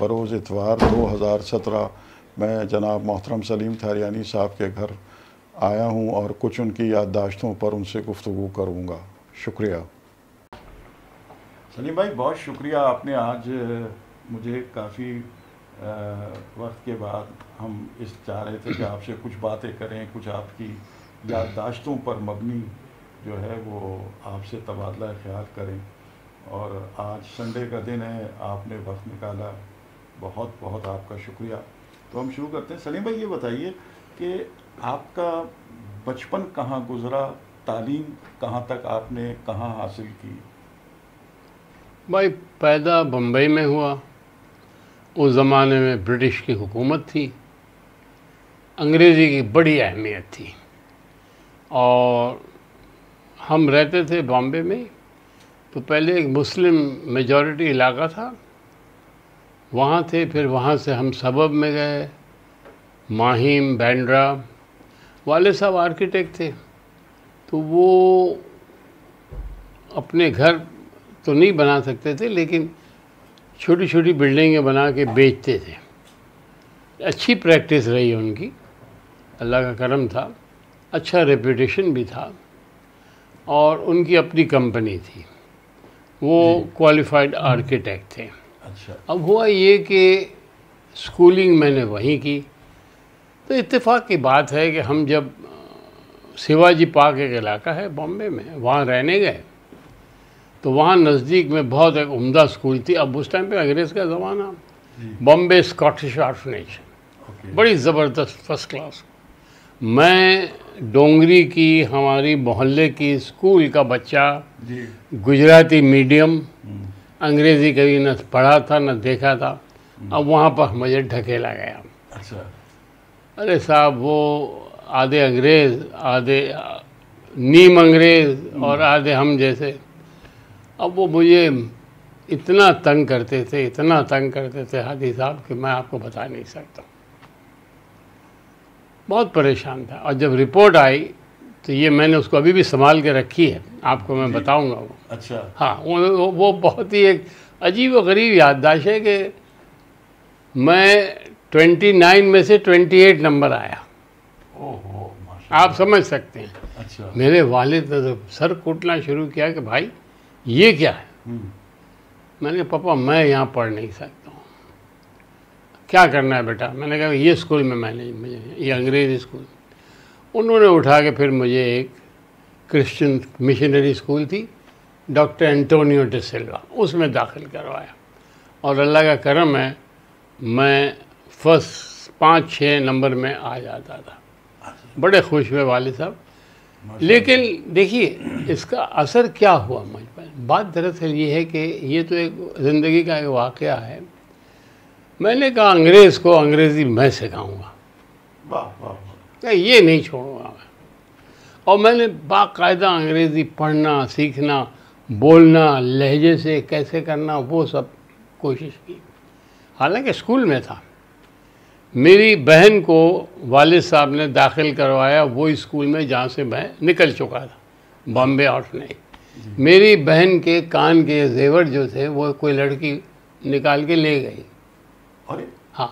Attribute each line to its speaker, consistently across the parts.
Speaker 1: بروز اتوار دو ہزار سترہ میں جناب محترم سلیم تھاریانی صاحب کے گھر آیا ہوں اور کچھ ان کی یادداشتوں پر ان سے گفتگو کروں گا۔ شکریہ۔ سلیم بھائی، بہت شکریہ آپ نے آج مجھے کافی وقت کے بعد ہم اس چاہ رہے تھے کہ آپ سے کچھ باتیں کریں، کچھ آپ کی یادداشتوں پر مبنی جو ہے وہ آپ سے تبادلہ خیال کریں۔ اور آج سنڈے کا دن ہے، آپ نے وقت نکالا۔ بہت بہت آپ کا شکریہ۔ تو ہم شروع کرتے ہیں۔ سلیم بھائی، یہ بتائیے کہ آپ کا بچپن کہاں گزرا؟ تعلیم کہاں تک آپ نے کہاں حاصل کی؟
Speaker 2: بھائی، پیدا بمبئی میں ہوا۔ اس زمانے میں برٹش کی حکومت تھی۔ انگریزی کی بڑی اہمیت تھی۔ اور ہم رہتے تھے بامبے میں۔ تو پہلے ایک مسلم میجورٹی علاقہ تھا۔ وہاں تھے پھر وہاں سے ہم سبب میں گئے ماہیم بینڈرا والد صاحب آرکیٹیکٹ تھے۔ تو وہ اپنے گھر تو نہیں بنا سکتے تھے لیکن چھوٹی چھوٹی بلڈنگیں بنا کے بیچتے تھے۔ اچھی پریکٹس رہی ان کی۔ اللہ کا کرم تھا۔ اچھا ریپوٹیشن بھی تھا۔ اور ان کی اپنی کمپنی تھی۔ وہ کوالیفائڈ آرکیٹیکٹ تھے۔
Speaker 1: اچھا۔
Speaker 2: اب ہوا یہ کہ اسکولنگ میں نے وہیں کی۔ تو اتفاق کی بات ہے کہ ہم جب سیواجی پارک ایک علاقہ ہے بامبے میں وہاں رہنے گئے۔ تو وہاں نزدیک میں بہت ایک عمدہ اسکول تھی۔ اب اس ٹائم پہ انگریز کا زمانہ۔ بامبے اسکاٹش آرفنیج بڑی زبردست فرسٹ کلاس میں ڈونگری کی ہماری محلے کی اسکول کا بچہ
Speaker 1: جی۔
Speaker 2: گجراتی میڈیم انگریزی کبھی نہ پڑھا تھا نہ دیکھا تھا۔ اب وہاں پر مجھے ڈھکیلا گیا۔
Speaker 1: اچھا۔
Speaker 2: ارے صاحب وہ آدھے انگریز آدھے نیم انگریز اور آدھے ہم جیسے۔ اب وہ مجھے اتنا تنگ کرتے تھے اتنا تنگ کرتے تھے حادی صاحب کہ میں آپ کو بتا نہیں سکتا۔ بہت پریشان تھا۔ اور جب رپورٹ آئی تو یہ میں نے اس کو ابھی بھی سنبھال کے رکھی ہے آپ کو میں بتاؤں گا۔ وہ
Speaker 1: اچھا۔
Speaker 2: ہاں وہ بہت ہی ایک عجیب و غریب یادداشت ہے کہ میں ٹوینٹی نائن میں سے ٹوینٹی ایٹ نمبر آیا۔ آپ سمجھ سکتے ہیں۔
Speaker 1: اچھا۔
Speaker 2: میرے والد نے سر کوٹنا شروع کیا کہ بھائی یہ کیا ہے؟ میں نے کہا پاپا میں یہاں پڑھ نہیں سکتا ہوں۔ کیا کرنا ہے بیٹا؟ میں نے کہا یہ اسکول میں میں مجھے یہ انگریزی اسکول۔ انہوں نے اٹھا کے پھر مجھے ایک کرسچن مشنری اسکول تھی ڈاکٹر انٹونیو ڈی سلوا اس میں داخل کروایا۔ اور اللہ کا کرم ہے میں فرسٹ پانچ چھ نمبر میں آ جاتا تھا۔ بڑے خوش ہوئے والد صاحب۔ لیکن دیکھیے اس کا اثر کیا ہوا مجھ پر؟ بات دراصل یہ ہے کہ یہ تو ایک زندگی کا ایک واقعہ ہے۔ میں نے کہا انگریز کو انگریزی میں سکھاؤں گا۔ کہ یہ نہیں چھوڑوں گا میں۔ اور میں نے باقاعدہ انگریزی پڑھنا سیکھنا بولنا لہجے سے کیسے کرنا وہ سب کوشش کی۔ حالانکہ اسکول میں تھا۔ میری بہن کو والد صاحب نے داخل کروایا وہ اسکول میں جہاں سے میں نکل چکا تھا۔ بامبے آؤٹ نے میری بہن کے کان کے زیور جو تھے وہ کوئی لڑکی نکال کے لے گئی۔ ہاں۔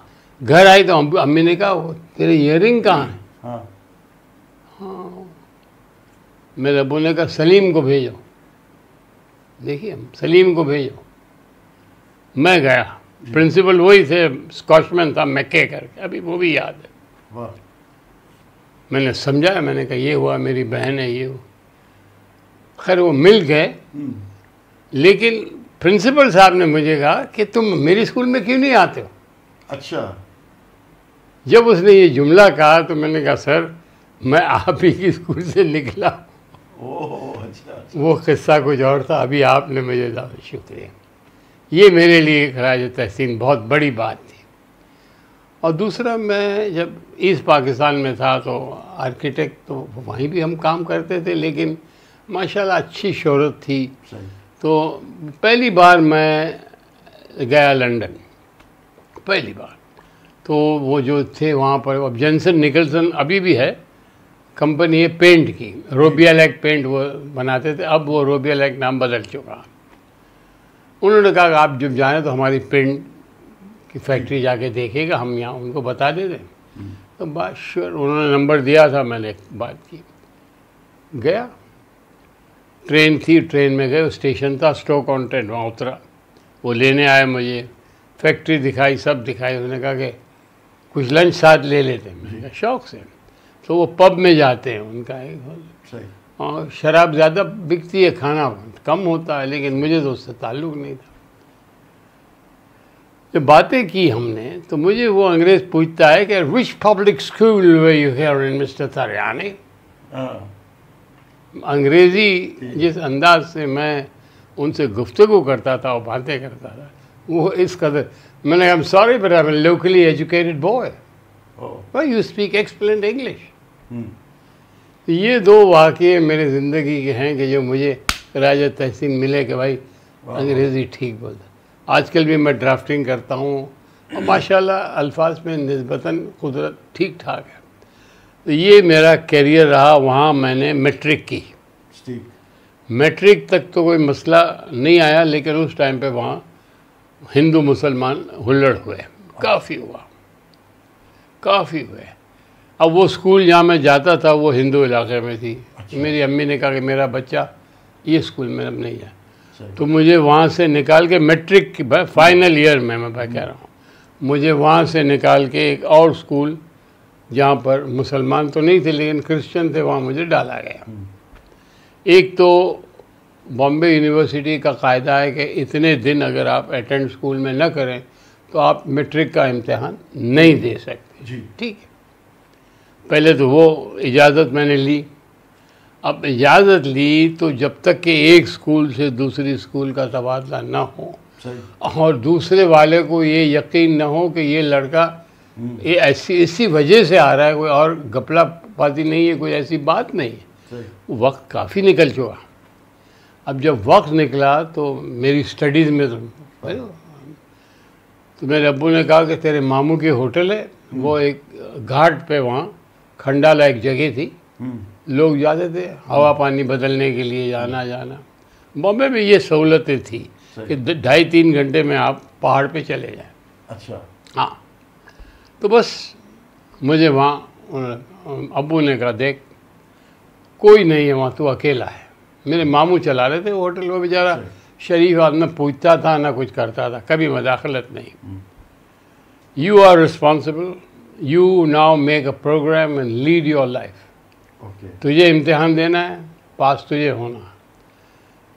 Speaker 2: گھر آئی تو امی نے کہا وہ تیرے ایئر رنگ کہاں ہے
Speaker 1: ہاں۔
Speaker 2: میرے ابو نے کہا سلیم کو بھیجو۔ دیکھیے سلیم کو بھیجو۔ میں گیا۔ پرنسپل وہی تھے اسکاچ مین تھا میکے کر کے ابھی وہ بھی یاد ہے۔ میں نے سمجھایا میں نے کہا یہ ہوا میری بہن ہے یہ ہوا۔ خیر وہ مل گئے۔ لیکن پرنسپل صاحب نے مجھے کہا کہ تم میری اسکول میں کیوں نہیں آتے ہو؟
Speaker 1: اچھا۔
Speaker 2: جب اس نے یہ جملہ کہا تو میں نے کہا، سر، میں آپ ہی کی اسکول سے نکلا۔ وہ قصہ کچھ اور تھا، ابھی آپ نے مجھے شکریہ۔ یہ میرے لیے خراج تحسین بہت بڑی بات تھی۔ اور دوسرا، میں جب ایسٹ پاکستان میں تھا تو آرکیٹیکٹ تو وہیں بھی ہم کام کرتے تھے، لیکن ماشاءاللہ اچھی شہرت تھی۔ تو پہلی بار میں گیا لنڈن، پہلی بار۔ تو وہ جو تھے وہاں پر، اب جنسن نکلسن ابھی بھی ہے، کمپنی ہے پینٹ کی۔ روبیا لیک پینٹ وہ بناتے تھے، اب وہ روبیا لیک نام بدل چکا۔ انہوں نے کہا کہ آپ جب جائیں تو ہماری پینٹ کہ فیکٹری جا کے دیکھے گا، ہم یہاں ان کو بتا دے دیں۔ تو بات شور انہوں نے نمبر دیا تھا، میں نے بات کی۔ گیا۔ ٹرین تھی، ٹرین میں گئے، اسٹیشن تھا اسٹو کانٹینٹ وہاں اترا۔ وہ لینے آئے مجھے۔ فیکٹری دکھائی، سب دکھائی۔ انہوں نے کہا کہ کچھ لنچ ساتھ لے لیتے ہیں۔ کہا شوق سے۔ تو وہ پب میں جاتے ہیں ان کا ایک اور شراب زیادہ بکتی ہے کھانا کم ہوتا ہے لیکن مجھے تو اس سے تعلق نہیں تھا۔ جب باتیں کی ہم نے تو مجھے وہ انگریز پوچھتا ہے کہ which public school you here in mister تریانی
Speaker 1: ہاں۔
Speaker 2: انگریزی جس انداز سے میں ان سے گفتگو کرتا تھا اور باتیں کرتا تھا۔ وہ اس قدر میں نے کہا sorry but I locally educated boy you speak excellent English یہ دو واقعے میرے زندگی کے ہیں کہ جو مجھے راجہ تحسین ملے کہ بھائی انگریزی ٹھیک بولتا آج کل بھی میں ڈرافٹنگ کرتا ہوں اور ماشاءاللہ الفاظ میں نسبتاً قدرت ٹھیک ٹھاک ہے۔ تو یہ میرا کیریئر رہا وہاں میں نے میٹرک کی۔ میٹرک تک تو کوئی مسئلہ نہیں آیا لیکن اس ٹائم پہ وہاں ہندو مسلمان ہلڑ ہوئے کافی ہوا کافی ہوئے۔ اب وہ اسکول جہاں میں جاتا تھا وہ ہندو علاقے میں تھی۔ میری امی نے کہا کہ میرا بچہ یہ اسکول میں اب نہیں ہے۔
Speaker 1: صحیح
Speaker 2: تو مجھے وہاں سے نکال کے میٹرک کی فائنل ایئر میں میں کہہ رہا ہوں۔ مجھے وہاں سے نکال کے ایک اور اسکول جہاں پر مسلمان تو نہیں تھے لیکن کرسچن تھے وہاں مجھے ڈالا گیا۔ ایک تو بامبے یونیورسٹی کا قاعدہ ہے کہ اتنے دن اگر آپ اٹینڈ اسکول میں نہ کریں تو آپ میٹرک کا امتحان نہیں دے سکتے۔
Speaker 1: جی۔
Speaker 2: ٹھیک ہے۔ پہلے تو وہ اجازت میں نے لی۔ اب اجازت لی تو جب تک کہ ایک اسکول سے دوسری اسکول کا تبادلہ نہ ہو۔
Speaker 1: صحیح۔
Speaker 2: اور دوسرے والے کو یہ یقین نہ ہو کہ یہ لڑکا یہ ایسی اسی وجہ سے آ رہا ہے کوئی اور گپلا بازی نہیں ہے کوئی ایسی بات نہیں ہے۔ وقت کافی نکل چکا۔ اب جب وقت نکلا تو میری اسٹڈیز میں تو میرے ابو نے کہا کہ تیرے ماموں کی ہوٹل ہے وہ ایک گھاٹ پہ وہاں کھنڈالا ایک جگہ تھی۔ لوگ جاتے تھے ہوا پانی بدلنے کے لیے جانا جانا۔ بامبے میں یہ سہولتیں تھیں کہ ڈھائی تین گھنٹے میں آپ پہاڑ پہ چلے جائیں۔
Speaker 1: اچھا۔
Speaker 2: ہاں۔ تو بس مجھے وہاں ابو نے کہا دیکھ کوئی نہیں ہے وہاں تو اکیلا ہے۔ میرے ماموں چلا رہے تھے وہ ہوٹل وہ بیچارہ شریف آدمی پوچھتا تھا نہ کچھ کرتا تھا کبھی مداخلت نہیں۔ You are responsible you now make a program and lead your life تجھے امتحان دینا ہے پاس تجھے ہونا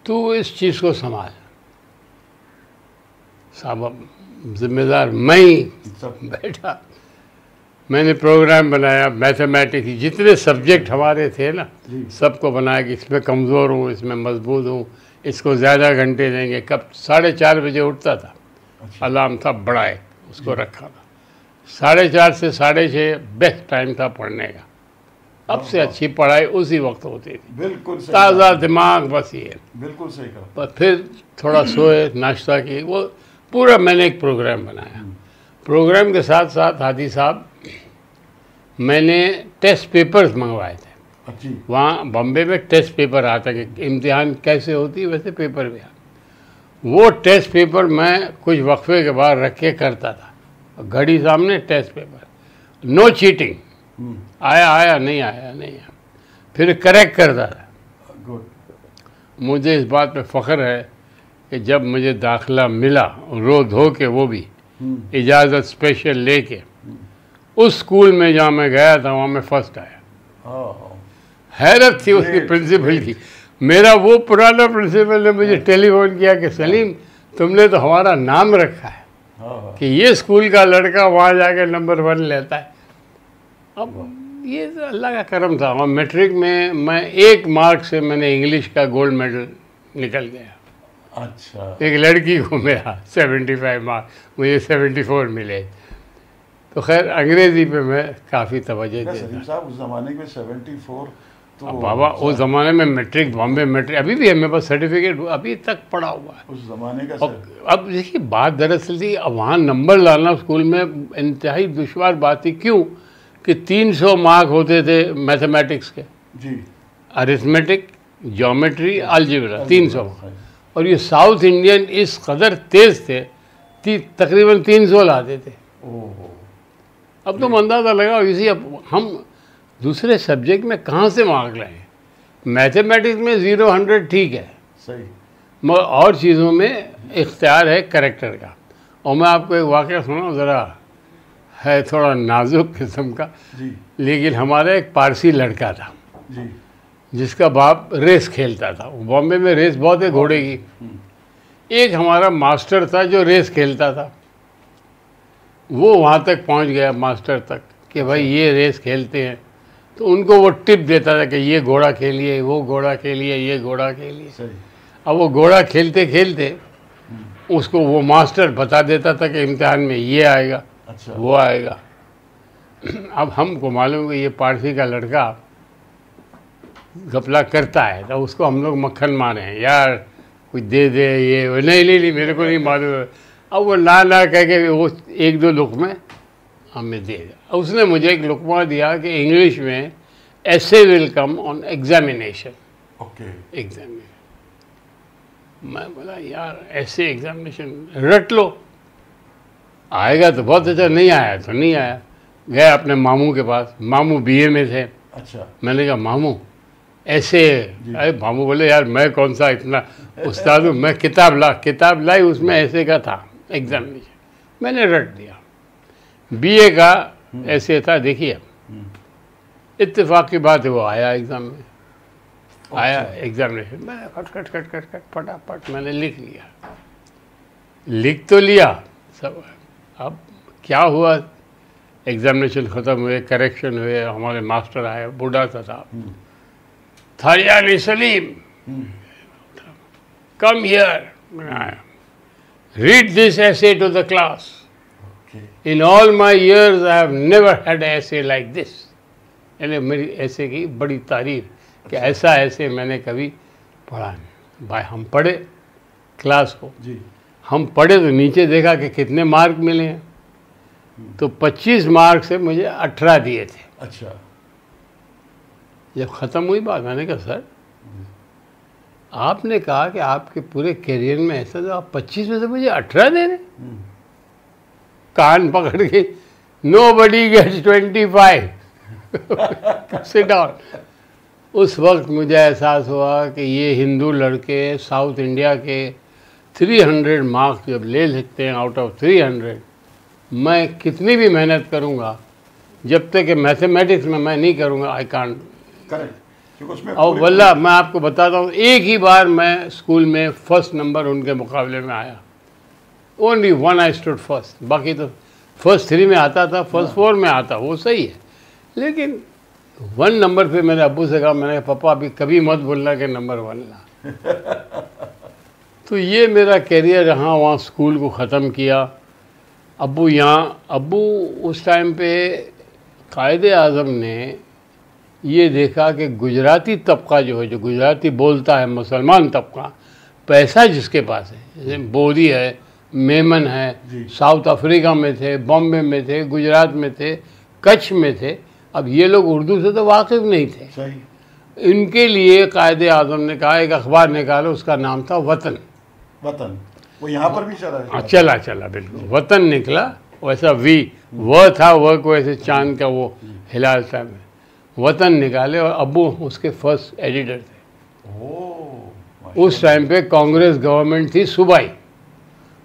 Speaker 2: تو اس چیز کو سنبھال۔ صاحب ذمہ دار میں بیٹھا۔ میں نے پروگرام بنایا میتھمیٹکس جتنے سبجیکٹ ہمارے تھے نا
Speaker 1: جی۔
Speaker 2: سب کو بنایا کہ اس میں کمزور ہوں اس میں مضبوط ہوں اس کو زیادہ گھنٹے دیں گے۔ کب؟ ساڑھے چار بجے اٹھتا تھا۔
Speaker 1: اچھا۔
Speaker 2: الارم تھا بڑا ہے اس کو رکھا تھا۔ ساڑھے چار سے ساڑھے چھ بیسٹ ٹائم تھا پڑھنے کا۔ اب سے اچھی پڑھائی اسی وقت ہوتی تھی۔
Speaker 1: بالکل
Speaker 2: تازہ دماغ بس یہ۔
Speaker 1: بالکل صحیح کہا۔
Speaker 2: پھر تھوڑا سوئے ناشتہ کیے۔ وہ پورا میں نے ایک پروگرام بنایا۔ پروگرام کے ساتھ ساتھ ہادی صاحب میں نے ٹیسٹ پیپرز منگوائے تھے۔
Speaker 1: جی۔
Speaker 2: وہاں بمبے میں ٹیسٹ پیپر آتا کہ امتحان کیسے ہوتی ویسے پیپر بھی آتا وہ ٹیسٹ پیپر میں کچھ وقفے کے بعد رکھ کے کرتا تھا۔ گھڑی سامنے ٹیسٹ پیپر نو چیٹنگ آیا آیا نہیں آیا نہیں آیا۔ پھر کریکٹ کرتا تھا۔ مجھے اس بات پہ فخر ہے کہ جب مجھے داخلہ ملا رو دھو کے وہ بھی اجازت اسپیشل لے کے۔ اس اسکول میں جہاں میں گیا تھا وہاں میں فرسٹ آیا۔ حیرت تھی اس کی پرنسپل کی۔ میرا وہ پرانا پرنسپل نے مجھے ٹیلی فون کیا کہ سلیم تم نے تو ہمارا نام رکھا ہے کہ یہ اسکول کا لڑکا وہاں جا کے نمبر ون لیتا ہے۔ اب یہ اللہ کا کرم تھا۔ اور میٹرک میں میں ایک مارک سے میں نے انگلش کا گولڈ میڈل نکل گیا۔
Speaker 1: اچھا۔
Speaker 2: ایک لڑکی کو ملا سیونٹی فائیو مارک مجھے سیونٹی فور ملے۔ تو خیر انگریزی پہ میں کافی توجہ
Speaker 1: سلیم صاحب اس زمانے میں سیونٹی فور تو
Speaker 2: بابا اس زمانے میں میٹرک بامبے میٹرک ابھی بھی ہے میرے پاس سرٹیفکیٹ ابھی تک پڑا ہوا ہے۔
Speaker 1: اس زمانے کا
Speaker 2: اب دیکھیے بات دراصل تھی وہاں نمبر لانا اسکول میں انتہائی دشوار بات تھی۔ کیوں؟ کہ تین سو مارک ہوتے تھے میتھمیٹکس کے۔
Speaker 1: جی۔
Speaker 2: ارتھمیٹک جیومیٹری الجبرا تین سو۔ اور یہ ساؤتھ انڈین اس قدر تیز تھے تقریباً تین سو لاتے تھے۔ اب تم اندازہ لگاؤ اسی اب ہم دوسرے سبجیکٹ میں کہاں سے مارک لائیں؟ میتھمیٹکس میں زیرو ہنڈریڈ ٹھیک ہے۔
Speaker 1: صحیح۔
Speaker 2: مگر اور چیزوں میں اختیار ہے کریکٹر کا۔ اور میں آپ کو ایک واقعہ سناؤں ذرا ہے تھوڑا نازک قسم کا۔
Speaker 1: جی۔
Speaker 2: لیکن ہمارا ایک پارسی لڑکا تھا۔
Speaker 1: جی۔
Speaker 2: جس کا باپ ریس کھیلتا تھا۔ بامبے میں ریس بہت ہے گھوڑے کی۔ ایک ہمارا ماسٹر تھا جو ریس کھیلتا تھا۔ وہ وہاں تک پہنچ گیا ماسٹر تک کہ بھائی یہ ریس کھیلتے ہیں۔ تو ان کو وہ ٹپ دیتا تھا کہ یہ گھوڑا کھیلیے وہ گھوڑا کھیلیے یہ گھوڑا کھیلیے۔ اب وہ گھوڑا کھیلتے کھیلتے اس کو وہ ماسٹر بتا دیتا تھا کہ امتحان میں یہ آئے گا
Speaker 1: اچھا۔
Speaker 2: وہ آئے گا۔ اب ہم کو معلوم کہ یہ پارسی کا لڑکا گپلا کرتا ہے تو اس کو ہم لوگ مکھن مارے ہیں۔ یار کچھ دے دے یہ نہیں نہیں میرے کو نہیں معلوم۔ ہے اب وہ نہ نہ کہہ کے وہ ایک دو لقمے ہمیں دے دیا۔ اس نے مجھے ایک لقمہ دیا کہ انگلش میں ایسے ول کم آن ایگزامینیشن۔ میں بولا یار ایسے ایگزامینیشن رٹ لو۔ آئے گا تو بہت اچھا نہیں آیا تو نہیں آیا۔ گیا اپنے ماموں کے پاس۔ ماموں بی اے میں تھے۔
Speaker 1: اچھا۔
Speaker 2: میں نے کہا ماموں ایسے
Speaker 1: جی۔
Speaker 2: ارے ماموں بولے یار میں کون سا اتنا استاد ہوں؟ میں کتاب لا کتاب لائی اس میں ایسے کا تھا۔ ایگزامینیشن میں نے رٹ دیا۔ بی اے کا ایسے تھا دیکھیے۔ اتفاق کی بات ہے وہ آیا ایگزام میں۔ آیا
Speaker 1: اچھا۔
Speaker 2: ایگزامینیشن میں۔ نے کٹ کٹ کٹ کٹ کٹ پٹافٹ میں نے لکھ لیا۔ لکھ تو لیا۔ سب۔ اب کیا ہوا؟ ایگزامینیشن ختم ہوئے کریکشن ہوئے ہمارے ماسٹر آئے بوڑھا تھا۔
Speaker 1: ہم،
Speaker 2: تھاریانی سلیم۔ Come here. میں آیا۔ ریڈ دس ایسے to the class
Speaker 1: okay
Speaker 2: in all my years I have never had ایسے لائک دس یعنی میری ایسے کی بڑی تعریف کہ ایسا ایسے میں نے کبھی پڑھا نہیں بھائی ہم پڑھے کلاس کو
Speaker 1: جی
Speaker 2: ہم پڑھے تو نیچے دیکھا کہ کتنے مارک ملے ہیں تو پچیس مارک سے مجھے اٹھارہ دیے تھے
Speaker 1: اچھا
Speaker 2: جب ختم ہوئی بات میں نے کہا سر آپ نے کہا کہ آپ کے پورے کیریئر میں ایسا تو آپ پچیس میں سے مجھے اٹھارہ دے
Speaker 1: ہم،
Speaker 2: کان پکڑ کے nobody gets twenty five sit down اس وقت مجھے احساس ہوا کہ یہ ہندو لڑکے ساؤتھ انڈیا کے تھری ہنڈریڈ مارکس جب لے سکتے ہیں آؤٹ آف تھری ہنڈریڈ میں کتنی بھی محنت کروں گا جب تک کہ میتھمیٹکس میں میں نہیں کروں گا آئی کانٹ
Speaker 1: کریکٹ کیونکہ اس میں
Speaker 2: اور واللہ میں آپ کو بتاتا ہوں ایک ہی بار میں اسکول میں فرسٹ نمبر ان کے مقابلے میں آیا۔ Only one I stood first باقی تو فرسٹ تھری میں آتا تھا فرسٹ فور میں آتا وہ صحیح ہے۔ لیکن ون نمبر پہ میں نے ابو سے کہا میں نے کہا پپا ابھی کبھی مت بولنا کہ نمبر ون لا۔ تو یہ میرا کیریئر رہا وہاں اسکول کو ختم کیا۔ ابو یہاں ابو اس ٹائم پہ قائد اعظم نے یہ دیکھا کہ گجراتی طبقہ جو ہے جو گجراتی بولتا ہے مسلمان طبقہ پیسہ جس کے پاس ہے جیسے بودی ہے میمن ہے
Speaker 1: جی۔
Speaker 2: ساؤتھ افریقہ میں تھے بامبے میں تھے گجرات میں تھے کچھ میں تھے اب یہ لوگ اردو سے تو واقف نہیں تھے۔
Speaker 1: صحیح۔
Speaker 2: ان کے لیے قائد اعظم نے کہا ایک اخبار نکالا اس کا نام تھا وطن۔
Speaker 1: وطن۔ وہ یہاں پر بھی چلا ہے
Speaker 2: ہاں چلا چلا بالکل۔ وطن نکلا ویسا وی وہ تھا وہ کو ایسے چاند کا وہ ہلال تھا وطن نکالے اور ابو اس کے فرسٹ ایڈیٹر تھے۔ اس ٹائم پہ کانگریس گورنمنٹ تھی صوبائی۔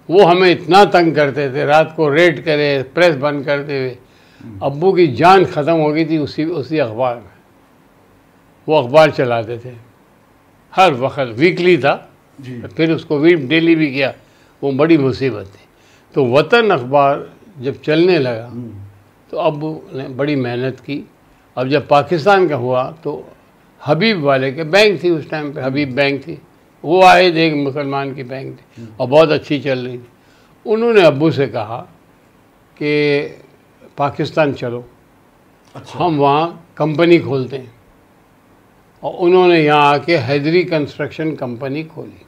Speaker 2: وہ ہمیں اتنا تنگ کرتے تھے رات کو ریڈ کرے پریس بند کرتے ہوئے۔ ابو کی جان ختم ہو گئی تھی اسی اسی اخبار میں۔ وہ اخبار چلاتے تھے۔ ہر وقت ویکلی تھا۔
Speaker 1: جی۔
Speaker 2: پھر اس کو ویک ڈیلی بھی کیا۔ وہ بڑی مصیبت تھی۔ تو وطن اخبار جب چلنے لگا تو ابو نے بڑی محنت کی۔ اب جب پاکستان کا ہوا تو حبیب والے کے بینک تھی اس ٹائم پہ حبیب بینک تھی۔ وہ آئے ایک مسلمان کی بینک تھی اور بہت اچھی چل رہی تھی۔ انہوں نے ابو سے کہا کہ پاکستان چلو۔
Speaker 1: اچھا۔
Speaker 2: ہم وہاں کمپنی کھولتے ہیں۔ اور انہوں نے یہاں آ کے حیدری کنسٹرکشن کمپنی کھولی۔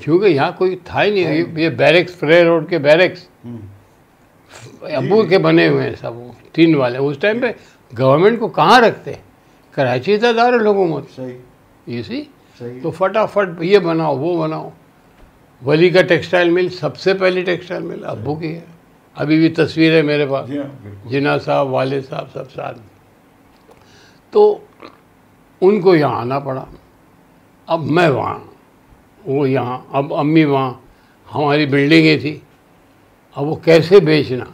Speaker 2: کیونکہ یہاں کوئی تھا ہی نہیں۔ یہ- یہ بیرکس فرے روڈ کے بیرکس۔ ابو کے بنے ہوئے ہیں سب وہ تین والے۔ اس ٹائم پہ گورنمنٹ کو کہاں رکھتے کراچی تھا دار لوگوں میں
Speaker 1: صحیح۔
Speaker 2: اسی
Speaker 1: صحیح۔
Speaker 2: تو فٹافٹ یہ بناؤ وہ بناؤ۔ ولی کا ٹیکسٹائل مل سب سے پہلی ٹیکسٹائل مل۔ ابو کی ہے؟ ابھی بھی تصویر ہے میرے پاس۔
Speaker 1: جی ہاں
Speaker 2: جناح صاحب والد صاحب سب ساتھ۔ تو ان کو یہاں آنا پڑا۔ اب میں وہاں وہ یہاں اب امی وہاں ہماری بلڈنگیں تھی۔ اب وہ کیسے بیچنا؟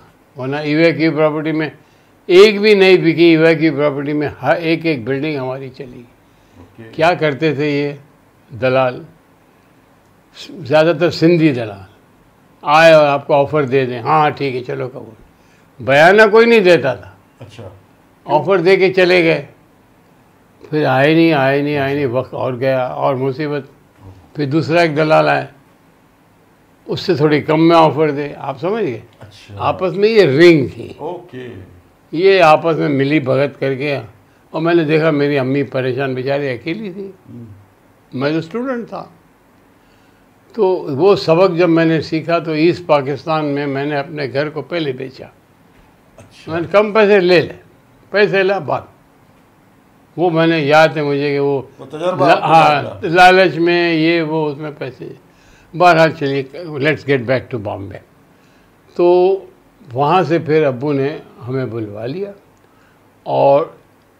Speaker 2: ورنہ ایوے کی پراپرٹی میں ایک بھی نہیں بکی ایوے کی پراپرٹی میں ہر ایک ایک بلڈنگ ہماری چلی۔ کیا کرتے تھے یہ؟ دلال۔ زیادہ تر سندھی دلال۔ آئے اور آپ کو آفر دے دیں۔ ہاں ٹھیک ہے چلو قبول۔ بیانہ کوئی نہیں دیتا تھا۔
Speaker 1: اچھا۔
Speaker 2: آفر دے کے چلے گئے۔ پھر آئے نہیں آئے نہیں آئے نہیں وقت اور گیا اور مصیبت۔ پھر دوسرا ایک دلال آئے۔ اس سے تھوڑی کم میں آفر دے۔ آپ سمجھ گئے؟
Speaker 1: اچھا۔
Speaker 2: آپس میں یہ رنگ تھی۔
Speaker 1: اوکے
Speaker 2: یہ آپس میں ملی بھگت کر کے اور میں نے دیکھا میری امی پریشان بیچاری اکیلی تھی۔ میں تو اسٹوڈنٹ تھا۔ تو وہ سبق جب میں نے سیکھا تو ایسٹ پاکستان میں میں نے اپنے گھر کو پہلے بیچا۔
Speaker 1: اچھا۔
Speaker 2: میں نے کم پیسے لے لے۔ پیسے لا بات وہ میں نے یاد ہے مجھے کہ وہ ہاں۔ لالچ میں یہ وہ اس میں پیسے۔ بہرحال چلیے let's get back to Bombay تو وہاں سے پھر ابو نے ہمیں بلوا لیا۔ اور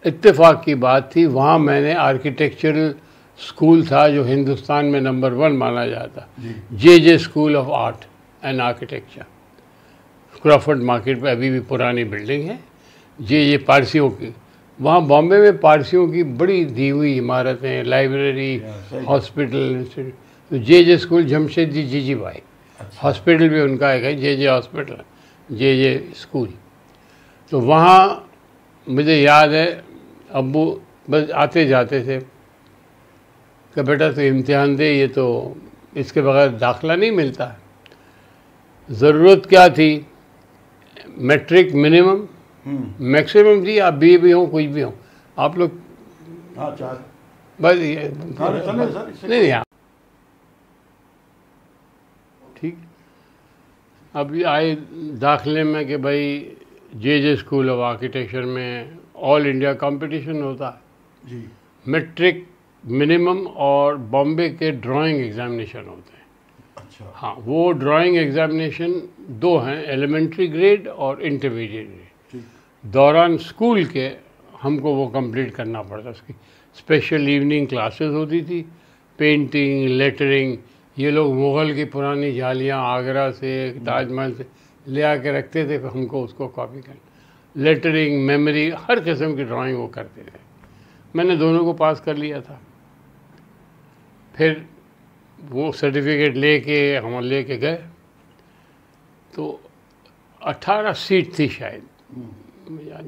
Speaker 2: اتفاق کی بات تھی وہاں میں نے آرکیٹیکچرل اسکول تھا جو ہندوستان میں نمبر ون مانا جاتا۔
Speaker 1: جی۔
Speaker 2: J J school of art and architecture Crawford market پہ ابھی بھی پرانی بلڈنگ ہے۔ جے یہ پارسیوں کی۔ وہاں بامبے میں پارسیوں کی بڑی دی ہوئی عمارتیں لائبریری۔ ہاسپٹل انسٹیٹیوٹ تو جے جے اسکول جمشید جی جی جی بھائی۔
Speaker 1: اچھا۔
Speaker 2: ہاسپٹل بھی ان کا ایک ہے جے جے ہاسپٹل جے جے اسکول تو وہاں مجھے یاد ہے ابو بس آتے جاتے تھے کہ بیٹا تو امتحان دے یہ تو اس کے بغیر داخلہ نہیں ملتا۔ ضرورت کیا تھی؟ میٹرک منیمم میکسیمم جی آپ بی بھی ہوں کچھ بھی ہوں۔ آپ لوگ
Speaker 1: ہاں
Speaker 2: بس نہیں ٹھیک۔ ابھی آئے داخلے میں کہ بھائی J J school of architecture میں آل انڈیا کمپٹیشن ہوتا ہے۔
Speaker 1: جی۔
Speaker 2: میٹرک منیمم اور بامبے کے ڈرائنگ ایگزامینیشن ہوتے ہیں۔
Speaker 1: اچھا۔
Speaker 2: ہاں وہ ڈرائنگ ایگزامینیشن دو ہیں ایلیمنٹری گریڈ اور انٹرمیڈیٹ گریڈ۔ دوران اسکول کے ہم کو وہ کمپلیٹ کرنا پڑتا اس کی اسپیشل ایوننگ کلاسز ہوتی تھی۔ پینٹنگ لیٹرنگ یہ لوگ مغل کی پرانی جھالیاں آگرہ سے تاج محل سے لے آ کے رکھتے تھے ہم کو اس کو کاپی کرنا۔ لیٹرنگ میموری ہر قسم کی ڈرائنگ وہ کرتے تھے۔ میں نے دونوں کو پاس کر لیا تھا۔ پھر وہ سرٹیفکیٹ لے کے، ہم لے کے گئے۔ تو اٹھارہ سیٹ تھی شاید۔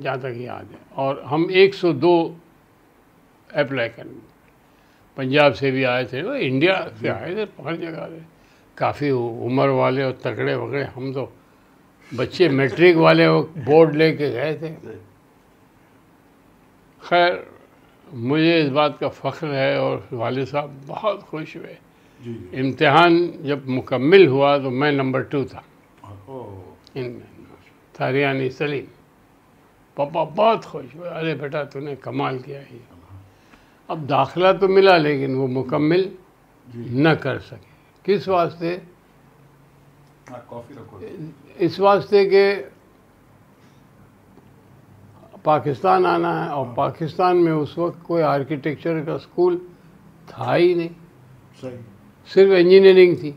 Speaker 2: جہاں تک یاد ہے۔ اور ہم ایک سو دو اپلائی کریں پنجاب سے بھی آئے تھے۔ وہ انڈیا سے آئے تھے ہر جگہ سے۔ کافی عمر والے اور تکڑے وکڑے ہم تو بچے میٹرک والے بورڈ لے کے گئے تھے۔ خیر مجھے اس بات کا فخر ہے اور والد صاحب بہت خوش ہوئے۔
Speaker 1: جی جی۔
Speaker 2: امتحان جب مکمل ہوا تو میں نمبر ٹو تھا۔
Speaker 1: او
Speaker 2: ان میں تاریانی سلیم۔ پاپا بہت خوش ہوئے۔ ارے بیٹا تو نے کمال کیا ہی اب داخلہ تو ملا لیکن وہ مکمل
Speaker 1: جی۔
Speaker 2: نہ کر سکے۔ کس واسطے؟ اس واسطے کہ پاکستان آنا ہے اور پاکستان میں اس وقت کوئی آرکیٹیکچر کا اسکول تھا ہی نہیں۔ صرف انجینئرنگ تھی۔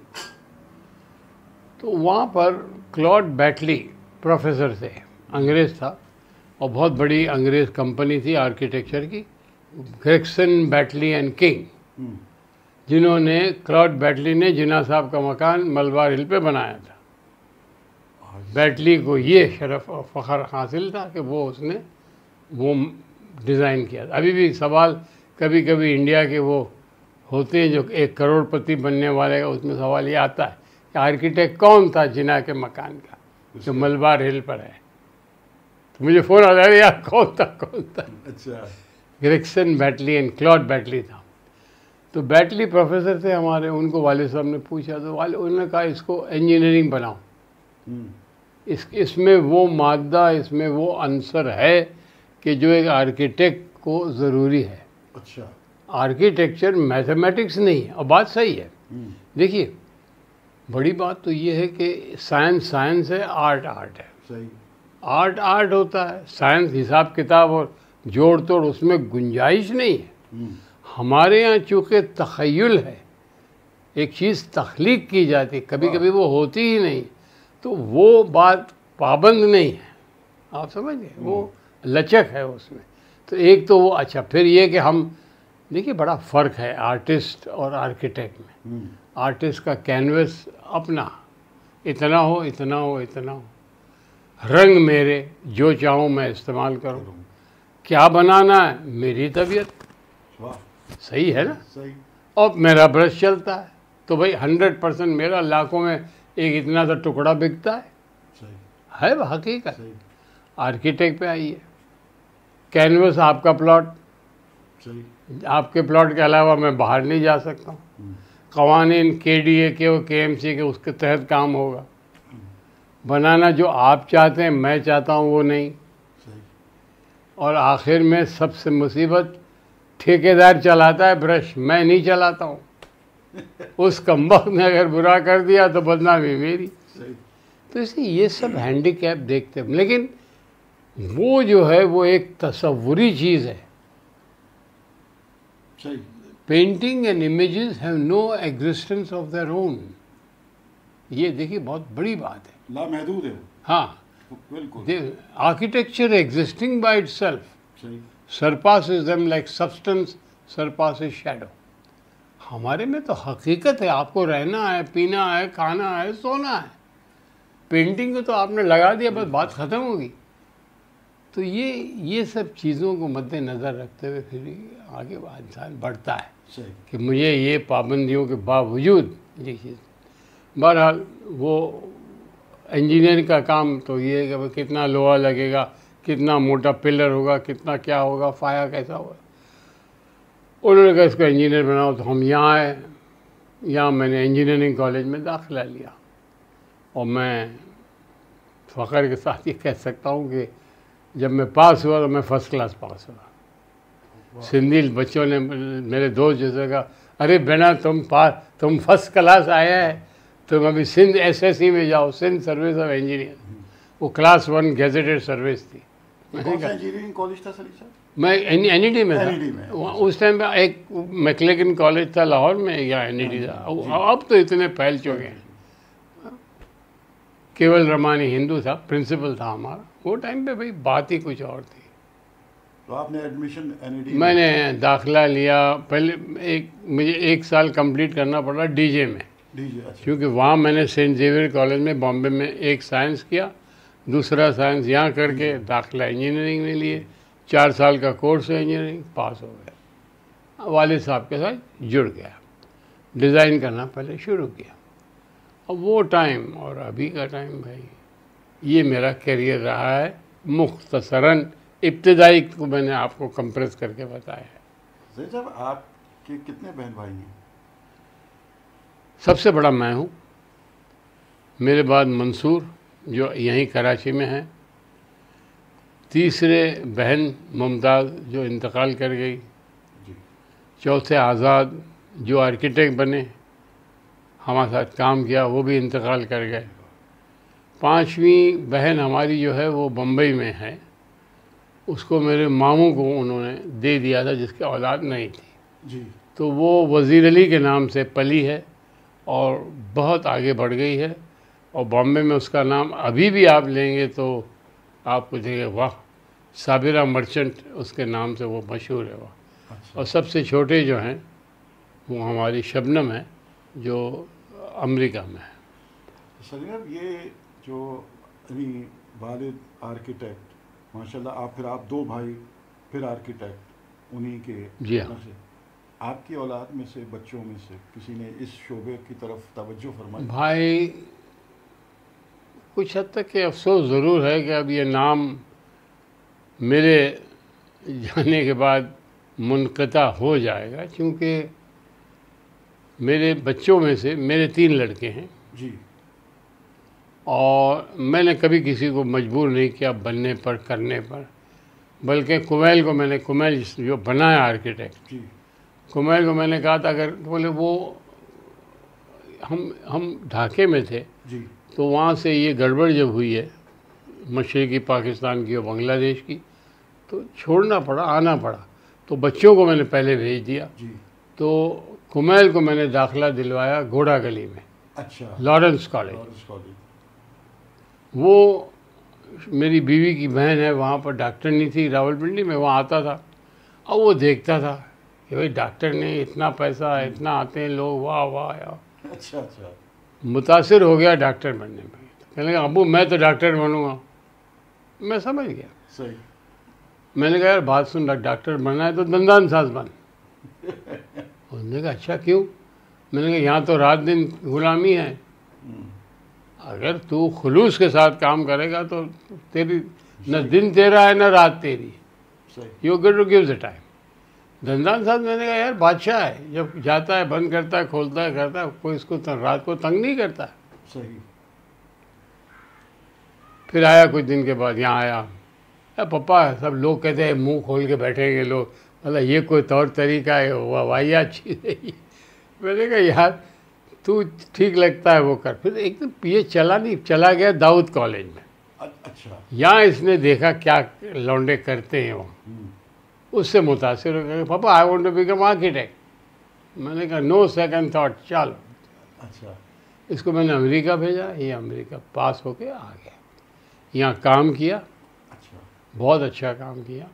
Speaker 2: تو وہاں پر کلاڈ بیٹلی پروفیسر تھے انگریز تھا۔ اور بہت بڑی انگریز کمپنی تھی آرکیٹیکچر کی۔ Gregson Batley and King. جنہوں نے کلاڈ بیٹلی نے جناح صاحب کا مکان ملبار ہل پہ بنایا تھا۔ بیٹلی کو یہ شرف اور فخر حاصل تھا کہ وہ اس نے وہ ڈیزائن کیا تھا۔ ابھی بھی سوال کبھی کبھی انڈیا کے وہ ہوتے ہیں جو ایک کروڑ پتی بننے والے کا اس میں سوال یہ آتا ہے کہ آرکیٹیکٹ کون تھا جنا کے مکان کا جو ملبار ہل پر ہے؟ تو مجھے فون آ رہا ہے یار کون تھا کون تھا؟
Speaker 1: اچھا۔
Speaker 2: گریکسن بیٹلی اینڈ کلاڈ بیٹلی تھا۔ تو بیٹلی پروفیسر تھے ہمارے ان کو والد صاحب نے پوچھا تو والد انہوں نے کہا اس کو انجینئرنگ بناؤ۔ اس اس میں وہ مادہ اس میں وہ عنصر ہے کہ جو ایک آرکیٹیکٹ کو ضروری ہے۔
Speaker 1: اچھا۔
Speaker 2: آرکیٹیکچر میتھمیٹکس نہیں ہے اور بات صحیح ہے۔ دیکھیے بڑی بات تو یہ ہے کہ سائنس سائنس ہے آرٹ آرٹ ہے۔
Speaker 1: صحیح۔
Speaker 2: آرٹ آرٹ ہوتا ہے سائنس حساب کتاب اور جوڑ توڑ اس میں گنجائش نہیں ہے۔ ہمارے یہاں چونکہ تخیل ہے ایک چیز تخلیق کی جاتی کبھی کبھی وہ ہوتی ہی نہیں۔ تو وہ بات پابند نہیں ہے۔ آپ سمجھ گئے وہ لچک ہے اس میں۔ تو ایک تو وہ اچھا پھر یہ کہ ہم دیکھیے بڑا فرق ہے آرٹسٹ اور آرکیٹیکٹ میں۔ آرٹسٹ کا کینوس اپنا اتنا ہو اتنا ہو اتنا ہو۔ رنگ میرے جو چاہوں میں استعمال کروں۔ کیا بنانا ہے؟ میری طبیعت۔ صحیح ہے نا؟
Speaker 1: صحیح۔
Speaker 2: اور میرا برش چلتا ہے تو بھائی ہنڈریڈ پرسینٹ میرا لاکھوں میں ایک اتنا سا ٹکڑا بکتا ہے۔ ہے وہ حقیقت۔ آرکیٹیکٹ پہ آئیے۔ کینوس آپ کا پلاٹ آپ کے پلاٹ کے علاوہ میں باہر نہیں جا سکتا ہوں۔ قوانین کے ڈی اے کے اور کے ایم سی کے اس کے تحت کام ہوگا۔ بنانا جو آپ چاہتے ہیں میں چاہتا ہوں وہ نہیں۔ اور آخر میں سب سے مصیبت ٹھیکیدار چلاتا ہے برش میں نہیں چلاتا ہوں۔ اس کم وقت نے اگر برا کر دیا تو بدنامی میری۔ تو اس لیے یہ سب ہینڈی کیپ دیکھتے ہیں۔ لیکن وہ جو ہے وہ ایک تصوری چیز ہے۔ Painting and images have no existence of their own یہ دیکھیے بہت بڑی بات ہے۔
Speaker 1: لامحدود ہے۔
Speaker 2: ہاں۔
Speaker 1: بالکل۔
Speaker 2: Architecture existing by itself surpasses them like substance surpasses shadow. ہمارے میں تو حقیقت ہے آپ کو رہنا ہے پینا ہے کھانا ہے سونا ہے۔ پینٹنگ کو تو آپ نے لگا دیا بس بات ختم ہوگی تو یہ یہ سب چیزوں کو مد نظر رکھتے ہوئے پھر آگے انسان بڑھتا ہے۔ کہ مجھے یہ پابندیوں کے باوجود یہ چیز۔ بہرحال وہ انجینئر کا کام تو یہ ہے کہ کتنا لوہا لگے گا۔ کتنا موٹا پلر ہوگا، کتنا کیا ہوگا، فایا کیسا ہوگا۔ انہوں نے کہا، اس کو انجینئر بناؤ تو ہم یہاں آئے یہاں میں نے انجینئرنگ کالج میں داخلہ لیا۔ اور میں فخر کے ساتھ یہ کہہ سکتا ہوں کہ جب میں پاس ہوا تو میں فرسٹ کلاس پاس ہوا۔ سندھی بچوں نے میرے دوست جیسے کہا، ارے بینا تم پاس تم فرسٹ کلاس آیا ہے تم ابھی سندھ ایس ایس سی میں جاؤ، سندھ سروس آف انجینئر وہ کلاس ون گیزٹڈ سروس تھی۔ میں این ای ڈی میں۔ تھا۔ وہاں اس ٹائم پہ ایک میکلیگن کالج تھا لاہور میں یا این ای ڈی تھا۔ اب تو اتنے پھیل چکے ہیں۔ کیول رمانی ہندو تھا پرنسپل تھا ہمارا۔ وہ ٹائم پہ بھائی بات ہی کچھ اور تھی۔
Speaker 1: تو آپ نے ایڈمیشن ڈی
Speaker 2: میں نے داخلہ لیا۔ پہلے ایک مجھے ایک سال کمپلیٹ کرنا پڑا ڈی جے میں۔
Speaker 1: اچھا۔
Speaker 2: کیونکہ وہاں میں نے سینٹ زیویئر کالج میں بامبے میں ایک سائنس کیا۔ دوسرا سائنس یہاں کر کے داخلہ انجینئرنگ میں لیے چار سال کا کورس ہے انجینئرنگ پاس ہو گیا۔ والد صاحب کے ساتھ جڑ گیا۔ ڈیزائن کرنا پہلے شروع کیا۔ اب وہ ٹائم اور ابھی کا ٹائم بھائی یہ میرا کیریئر رہا ہے۔ مختصراً ابتدائی کو میں نے آپ کو کمپریس کر کے بتایا ہے۔
Speaker 1: صاحب آپ کے کتنے بہن بھائی ہیں؟
Speaker 2: سب سے بڑا میں ہوں۔ میرے بعد منصور جو یہیں کراچی میں ہے تیسرے بہن ممتاز جو انتقال کر گئی۔
Speaker 1: جی۔
Speaker 2: چوتھے آزاد جو آرکیٹیکٹ بنے۔ ہمارے ساتھ کام کیا وہ بھی انتقال کر گئے۔ پانچویں بہن ہماری جو ہے وہ بمبئی میں ہے۔ اس کو میرے ماموں کو انہوں نے دے دیا تھا جس کی اولاد نہیں تھی۔
Speaker 1: جی۔
Speaker 2: تو وہ وزیر علی کے نام سے پلی ہے اور بہت آگے بڑھ گئی ہے۔ اور بامبے میں اس کا نام ابھی بھی آپ لیں گے تو آپ کو دیکھیں گے واہ صابرہ مرچنٹ اس کے نام سے وہ مشہور ہے وہ
Speaker 1: اچھا۔
Speaker 2: اور سب سے چھوٹے جو ہیں وہ ہماری شبنم ہے جو امریکہ میں ہے
Speaker 1: سلیم یہ جو یعنی والد آرکیٹیکٹ ماشاء اللہ آپ پھر آپ دو بھائی پھر آرکیٹیکٹ انہی کے
Speaker 2: جی ہاں۔
Speaker 1: آپ کی اولاد میں سے بچوں میں سے کسی نے اس شعبے کی طرف توجہ فرمائی؟
Speaker 2: بھائی کچھ حد تک کہ افسوس ضرور ہے کہ اب یہ نام میرے جانے کے بعد منقطع ہو جائے گا کیونکہ میرے بچوں میں سے میرے تین لڑکے ہیں۔
Speaker 1: جی۔
Speaker 2: اور میں نے کبھی کسی کو مجبور نہیں کیا بننے پر کرنے پر بلکہ کمیل کو میں نے کمیل جو بنا ہے آرکیٹیکٹ
Speaker 1: جی۔
Speaker 2: کمیل کو میں نے کہا تھا اگر بولے وہ ہم ہم ڈھاکے میں تھے۔
Speaker 1: جی۔
Speaker 2: تو وہاں سے یہ گڑبڑ جب ہوئی ہے مشرقی پاکستان کی اور بنگلہ دیش کی تو چھوڑنا پڑا آنا پڑا۔ تو بچوں کو میں نے پہلے بھیج دیا۔
Speaker 1: جی۔
Speaker 2: تو کمیل کو میں نے داخلہ دلوایا گھوڑا گلی میں۔
Speaker 1: اچھا۔
Speaker 2: Lawrence college. وہ میری بیوی کی بہن ہے وہاں پر ڈاکٹر نہیں تھی راول پنڈی میں وہاں آتا تھا۔ اور وہ دیکھتا تھا کہ بھائی ڈاکٹر نے اتنا پیسہ اتنا آتے ہیں لوگ واہ واہ۔
Speaker 1: اچھا اچھا۔
Speaker 2: متاثر ہو گیا ڈاکٹر بننے میں۔ کہنے لگا ابو میں تو ڈاکٹر بنوں گا۔ میں سمجھ گیا۔
Speaker 1: صحیح۔
Speaker 2: میں نے کہا یار بات سن ڈاکٹر بننا ہے تو دندان ساز بن۔ اس نے کہا اچھا کیوں؟ میں نے کہا یہاں تو رات دن غلامی ہے۔ اگر تو خلوص کے ساتھ کام کرے گا تو تیری نہ دن تیرا ہے نہ رات تیری۔ You get to give the time دندان صاحب میں نے کہا یار بادشاہ ہے جب جاتا ہے بند کرتا ہے کھولتا ہے کرتا ہے کوئی اس کو رات کو تنگ نہیں کرتا۔
Speaker 1: صحیح۔
Speaker 2: پھر آیا کچھ دن کے بعد یہاں آیا۔ اے پپا سب لوگ کہتے ہیں منہ کھول کے بیٹھیں گے لوگ۔ مطلب یہ کوئی طور طریقہ ہے وہ واحیات چیز ہے یہ۔ میں نے کہا یار تو ٹھیک لگتا ہے وہ کر۔ پھر ایک دم یہ چلا نہیں چلا گیا داؤد کالج میں۔
Speaker 1: اچھا۔
Speaker 2: یہاں اس نے دیکھا کیا لونڈے کرتے ہیں وہ۔ اس سے متاثر ہو گیا پاپا I want to become architect میں نے کہا نو سیکنڈ تھاٹ چل۔
Speaker 1: اچھا۔
Speaker 2: اس کو میں نے امریکہ بھیجا یہ امریکہ پاس ہو کے آ گیا۔ یہاں کام کیا۔
Speaker 1: اچھا۔
Speaker 2: بہت اچھا کام کیا۔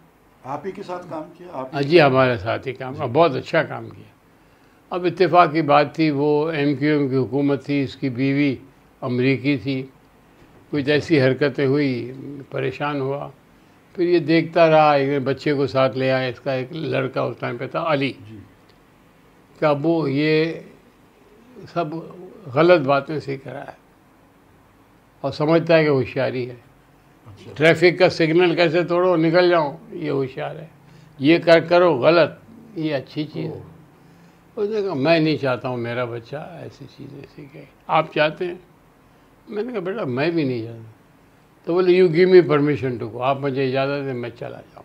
Speaker 1: آپ ہی کے ساتھ کام کیا؟
Speaker 2: ہاں جی ہمارے ساتھ ہی کام۔ کیا بہت اچھا کام کیا۔ اب اتفاق کی بات تھی وہ ایم کیو ایم کی حکومت تھی اس کی بیوی امریکی تھی۔ کچھ ایسی حرکتیں ہوئی پریشان ہوا۔ پھر یہ دیکھتا رہا ایک بچے کو ساتھ لے آیا اس کا ایک لڑکا اس ٹائم پہ تھا علی۔
Speaker 1: جی۔
Speaker 2: کہ ابو یہ سب غلط باتیں سیکھ رہا ہے اور سمجھتا ہے کہ ہوشیاری ہے۔
Speaker 1: اچھا۔
Speaker 2: ٹریفک کا سگنل کیسے توڑو نکل جاؤ یہ ہوشیار ہے۔ یہ کر کرو غلط یہ اچھی چیز ہے۔ اس نے کہا میں نہیں چاہتا ہوں میرا بچہ ایسی چیزیں سیکھے۔ آپ چاہتے ہیں؟ میں نے کہا بیٹا میں بھی نہیں چاہتا۔ تو بولے you give me permission to کو آپ مجھے اجازت دیں میں چلا جاؤں۔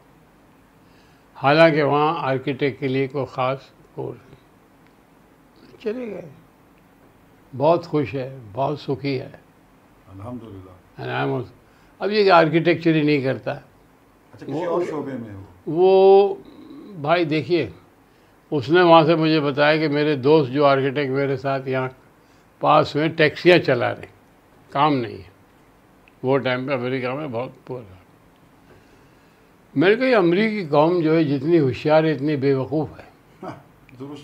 Speaker 2: حالانکہ وہاں آرکیٹیکٹ کے لیے کوئی خاص کورس نہیں۔ چلے گئے۔ بہت خوش ہے بہت سکھی ہے۔ I'm also- اب یہ آرکیٹیکچر ہی نہیں کرتا۔
Speaker 1: اچھا کسی اور شعبے میں
Speaker 2: وہ بھائی دیکھیے اس نے وہاں سے مجھے بتایا کہ میرے دوست جو آرکیٹیکٹ میرے ساتھ یہاں پاس ہوئے ٹیکسیاں چلا رہے کام نہیں ہے۔ وہ ٹائم پہ امریکہ میں بہت پور ہے۔ میں نے کہا یہ امریکی قوم جو ہے جتنی ہوشیار ہے اتنی بے وقوف ہے۔